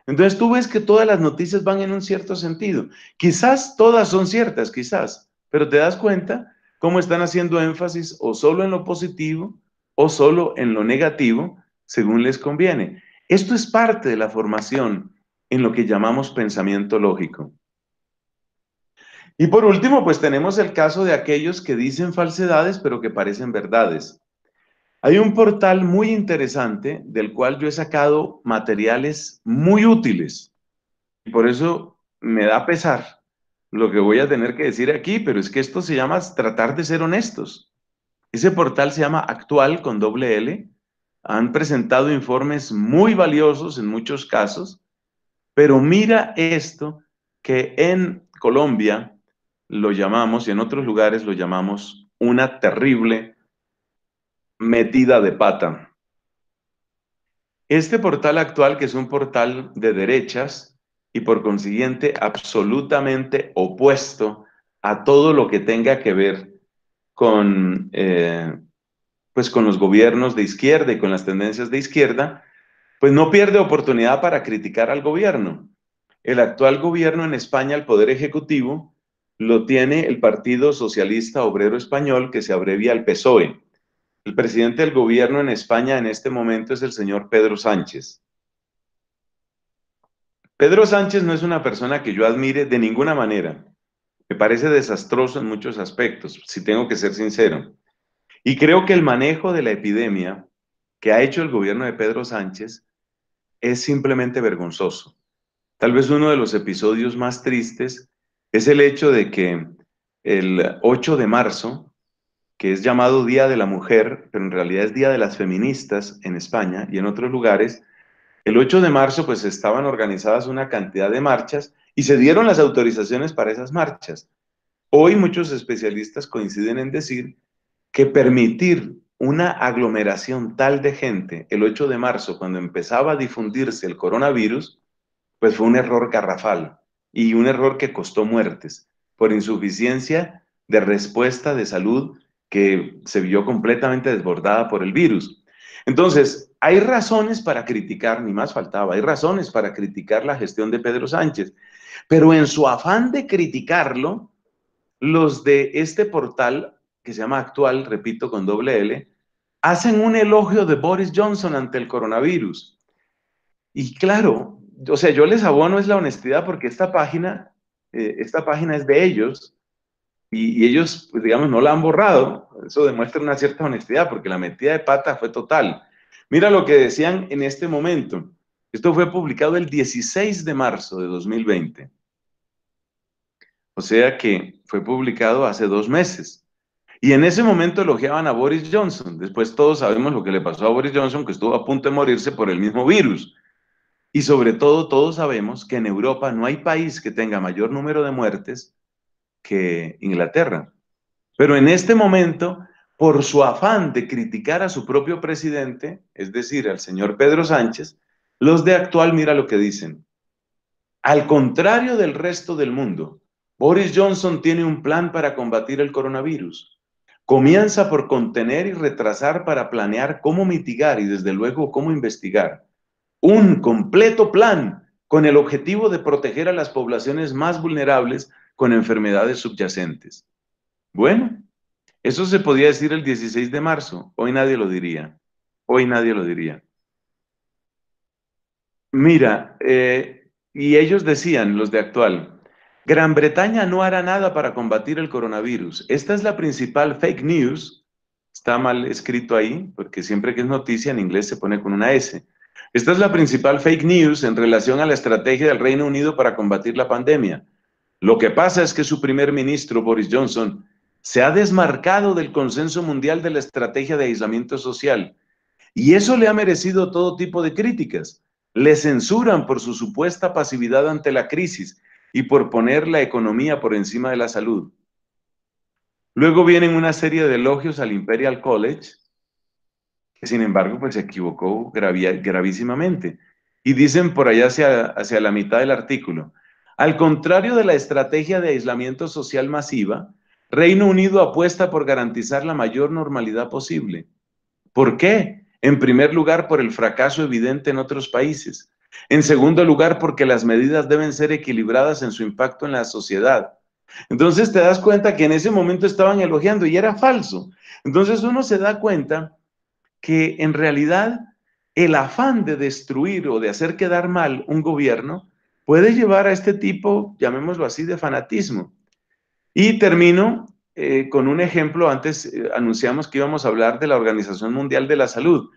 Entonces tú ves que todas las noticias van en un cierto sentido. Quizás todas son ciertas, quizás, pero te das cuenta cómo están haciendo énfasis o solo en lo positivo o solo en lo negativo, según les conviene. Esto es parte de la formación en lo que llamamos pensamiento lógico. Y por último, pues tenemos el caso de aquellos que dicen falsedades, pero que parecen verdades. Hay un portal muy interesante del cual yo he sacado materiales muy útiles. Y por eso me da pesar lo que voy a tener que decir aquí, pero es que esto se llama tratar de ser honestos. Ese portal se llama Actual con doble L. Han presentado informes muy valiosos en muchos casos, pero mira esto que en Colombia lo llamamos, y en otros lugares lo llamamos, una terrible metida de pata. Este portal actual, que es un portal de derechas y por consiguiente absolutamente opuesto a todo lo que tenga que ver con, eh, pues con los gobiernos de izquierda y con las tendencias de izquierda, pues no pierde oportunidad para criticar al gobierno. El actual gobierno en España, el Poder Ejecutivo, lo tiene el Partido Socialista Obrero Español, que se abrevia al PSOE. El presidente del gobierno en España en este momento es el señor Pedro Sánchez. Pedro Sánchez no es una persona que yo admire de ninguna manera. Me parece desastroso en muchos aspectos, si tengo que ser sincero. Y creo que el manejo de la epidemia que ha hecho el gobierno de Pedro Sánchez es simplemente vergonzoso. Tal vez uno de los episodios más tristes es el hecho de que el 8 de marzo, que es llamado Día de la Mujer, pero en realidad es Día de las Feministas en España y en otros lugares, el 8 de marzo pues estaban organizadas una cantidad de marchas y se dieron las autorizaciones para esas marchas. Hoy muchos especialistas coinciden en decir que permitir una aglomeración tal de gente el 8 de marzo, cuando empezaba a difundirse el coronavirus, pues fue un error garrafal y un error que costó muertes por insuficiencia de respuesta de salud que se vio completamente desbordada por el virus. Entonces, hay razones para criticar, ni más faltaba, hay razones para criticar la gestión de Pedro Sánchez, pero en su afán de criticarlo, los de este portal, que se llama Actual, repito, con doble L, hacen un elogio de Boris Johnson ante el coronavirus. Y claro, o sea, yo les abono es la honestidad porque esta página, eh, esta página es de ellos y, ellos, pues, digamos, no la han borrado. Eso demuestra una cierta honestidad porque la metida de pata fue total. Mira lo que decían en este momento. Esto fue publicado el 16 de marzo de 2020. O sea que fue publicado hace dos meses. Y en ese momento elogiaban a Boris Johnson. Después todos sabemos lo que le pasó a Boris Johnson, que estuvo a punto de morirse por el mismo virus. Y sobre todo, todos sabemos que en Europa no hay país que tenga mayor número de muertes que Inglaterra. Pero en este momento, por su afán de criticar a su propio presidente, es decir, al señor Pedro Sánchez, los de actual mira lo que dicen. Al contrario del resto del mundo, Boris Johnson tiene un plan para combatir el coronavirus. Comienza por contener y retrasar para planear cómo mitigar y desde luego cómo investigar un completo plan con el objetivo de proteger a las poblaciones más vulnerables con enfermedades subyacentes. Bueno, eso se podía decir el 16 de marzo, hoy nadie lo diría, hoy nadie lo diría. Mira, eh, y ellos decían, los de actual, Gran Bretaña no hará nada para combatir el coronavirus. Esta es la principal fake news. Está mal escrito ahí, porque siempre que es noticia en inglés se pone con una S. Esta es la principal fake news en relación a la estrategia del Reino Unido para combatir la pandemia. Lo que pasa es que su primer ministro, Boris Johnson, se ha desmarcado del consenso mundial de la estrategia de aislamiento social. Y eso le ha merecido todo tipo de críticas. Le censuran por su supuesta pasividad ante la crisis y por poner la economía por encima de la salud. Luego vienen una serie de elogios al Imperial College, sin embargo pues se equivocó gravísimamente. Y dicen por allá hacia, hacia la mitad del artículo, al contrario de la estrategia de aislamiento social masiva, Reino Unido apuesta por garantizar la mayor normalidad posible. ¿Por qué? En primer lugar, por el fracaso evidente en otros países. En segundo lugar, porque las medidas deben ser equilibradas en su impacto en la sociedad. Entonces te das cuenta que en ese momento estaban elogiando y era falso. Entonces uno se da cuenta que en realidad el afán de destruir o de hacer quedar mal un gobierno puede llevar a este tipo, llamémoslo así, de fanatismo. Y termino eh, con un ejemplo. Antes eh, anunciamos que íbamos a hablar de la Organización Mundial de la Salud.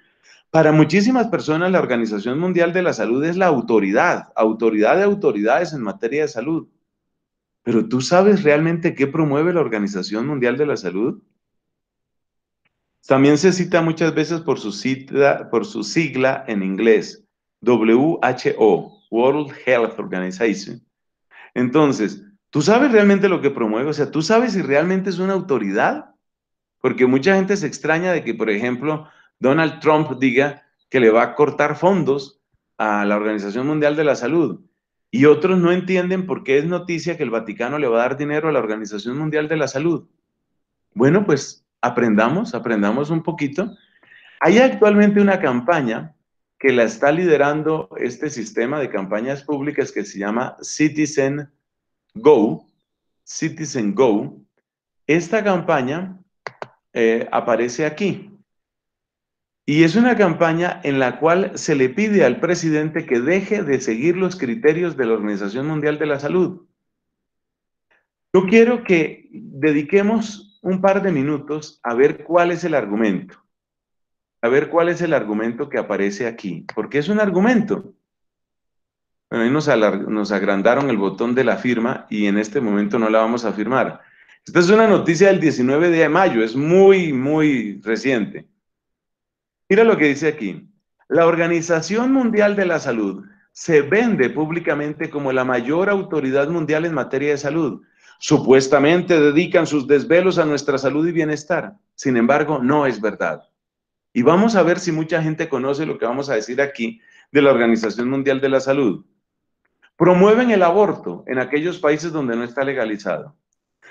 Para muchísimas personas la Organización Mundial de la Salud es la autoridad, autoridad de autoridades en materia de salud. Pero ¿tú sabes realmente qué promueve la Organización Mundial de la Salud? También se cita muchas veces por su, sigla en inglés, WHO, World Health Organization. Entonces, ¿tú sabes realmente lo que promueve? O sea, ¿tú sabes si realmente es una autoridad? Porque mucha gente se extraña de que, por ejemplo, Donald Trump diga que le va a cortar fondos a la Organización Mundial de la Salud. Y otros no entienden por qué es noticia que el Vaticano le va a dar dinero a la Organización Mundial de la Salud. Bueno, pues aprendamos, aprendamos un poquito. Hay actualmente una campaña que la está liderando este sistema de campañas públicas que se llama Citizen Go, Citizen Go, esta campaña eh, aparece aquí. Y es una campaña en la cual se le pide al presidente que deje de seguir los criterios de la Organización Mundial de la Salud. Yo quiero que dediquemos un par de minutos a ver cuál es el argumento. A ver cuál es el argumento que aparece aquí. Porque es un argumento. Bueno, ahí nos, agrandaron el botón de la firma y en este momento no la vamos a firmar. Esta es una noticia del 19 de mayo, es muy, muy reciente. Mira lo que dice aquí. La Organización Mundial de la Salud se vende públicamente como la mayor autoridad mundial en materia de salud. Supuestamente dedican sus desvelos a nuestra salud y bienestar. Sin embargo, no es verdad. Y vamos a ver si mucha gente conoce lo que vamos a decir aquí de la Organización Mundial de la Salud. Promueven el aborto en aquellos países donde no está legalizado.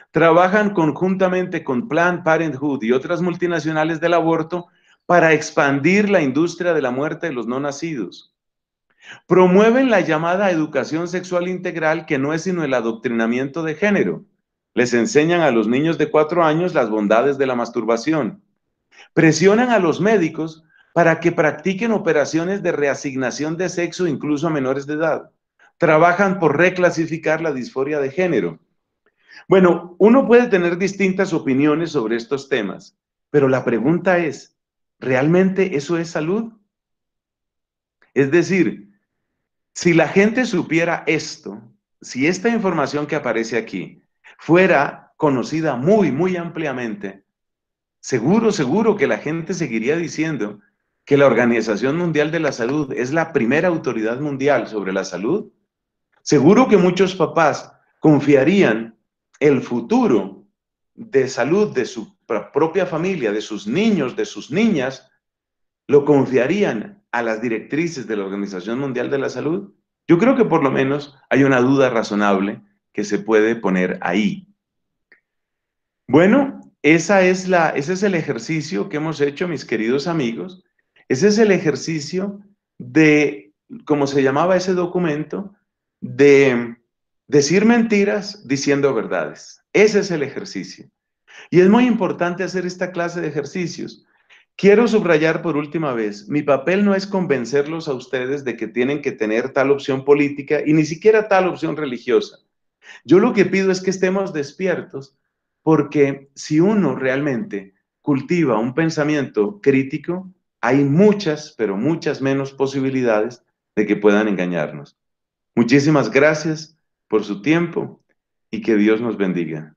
Trabajan conjuntamente con Planned Parenthood y otras multinacionales del aborto para expandir la industria de la muerte de los no nacidos. Promueven la llamada educación sexual integral, que no es sino el adoctrinamiento de género. Les enseñan a los niños de cuatro años las bondades de la masturbación. Presionan a los médicos para que practiquen operaciones de reasignación de sexo incluso a menores de edad. Trabajan por reclasificar la disforia de género. Bueno, uno puede tener distintas opiniones sobre estos temas, pero la pregunta es, ¿Realmente eso es salud? Es decir, si la gente supiera esto, si esta información que aparece aquí fuera conocida muy, muy ampliamente, seguro, seguro que la gente seguiría diciendo que la Organización Mundial de la Salud es la primera autoridad mundial sobre la salud. Seguro que muchos papás confiarían el futuro de salud de su propia familia, de sus niños, de sus niñas, lo confiarían a las directrices de la Organización Mundial de la Salud? Yo creo que por lo menos hay una duda razonable que se puede poner ahí. Bueno, esa es la, ese es el ejercicio que hemos hecho, mis queridos amigos. Ese es el ejercicio de, como se llamaba ese documento, de decir mentiras diciendo verdades. Ese es el ejercicio. Y es muy importante hacer esta clase de ejercicios. Quiero subrayar por última vez, mi papel no es convencerlos a ustedes de que tienen que tener tal opción política y ni siquiera tal opción religiosa. Yo lo que pido es que estemos despiertos porque si uno realmente cultiva un pensamiento crítico, hay muchas, pero muchas menos posibilidades de que puedan engañarnos. Muchísimas gracias por su tiempo y que Dios nos bendiga.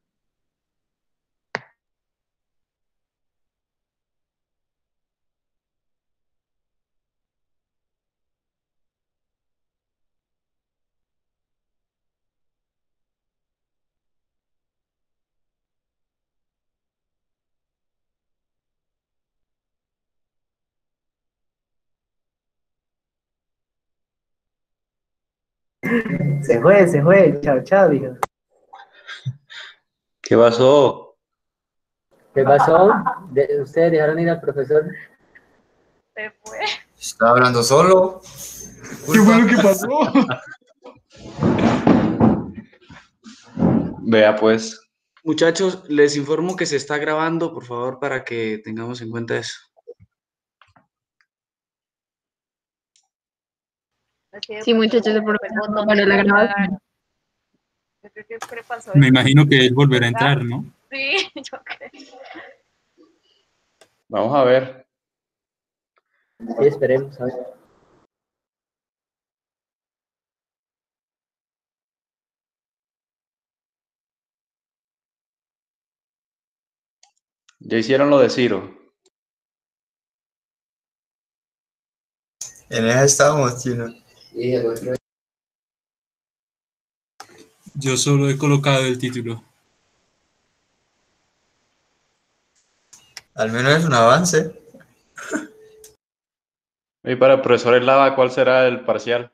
Se fue, se fue, chao, chao, dijo. ¿Qué pasó? ¿Qué pasó? ¿Ustedes dejaron ir al profesor? Se fue. Estaba hablando solo. ¿Qué fue lo que pasó? Vea pues. Muchachos, les informo que se está grabando, por favor, para que tengamos en cuenta eso. Sí, muchachos, de por bueno, la grabación. Me imagino que él volverá a entrar, ¿no? Sí, yo creo. Vamos a ver. Sí, esperemos, a ver. Ya hicieron lo de Ciro. En esa estábamos, chino. Yo solo he colocado el título. Al menos es un avance. Y para el profesor Eslava, ¿cuál será el parcial?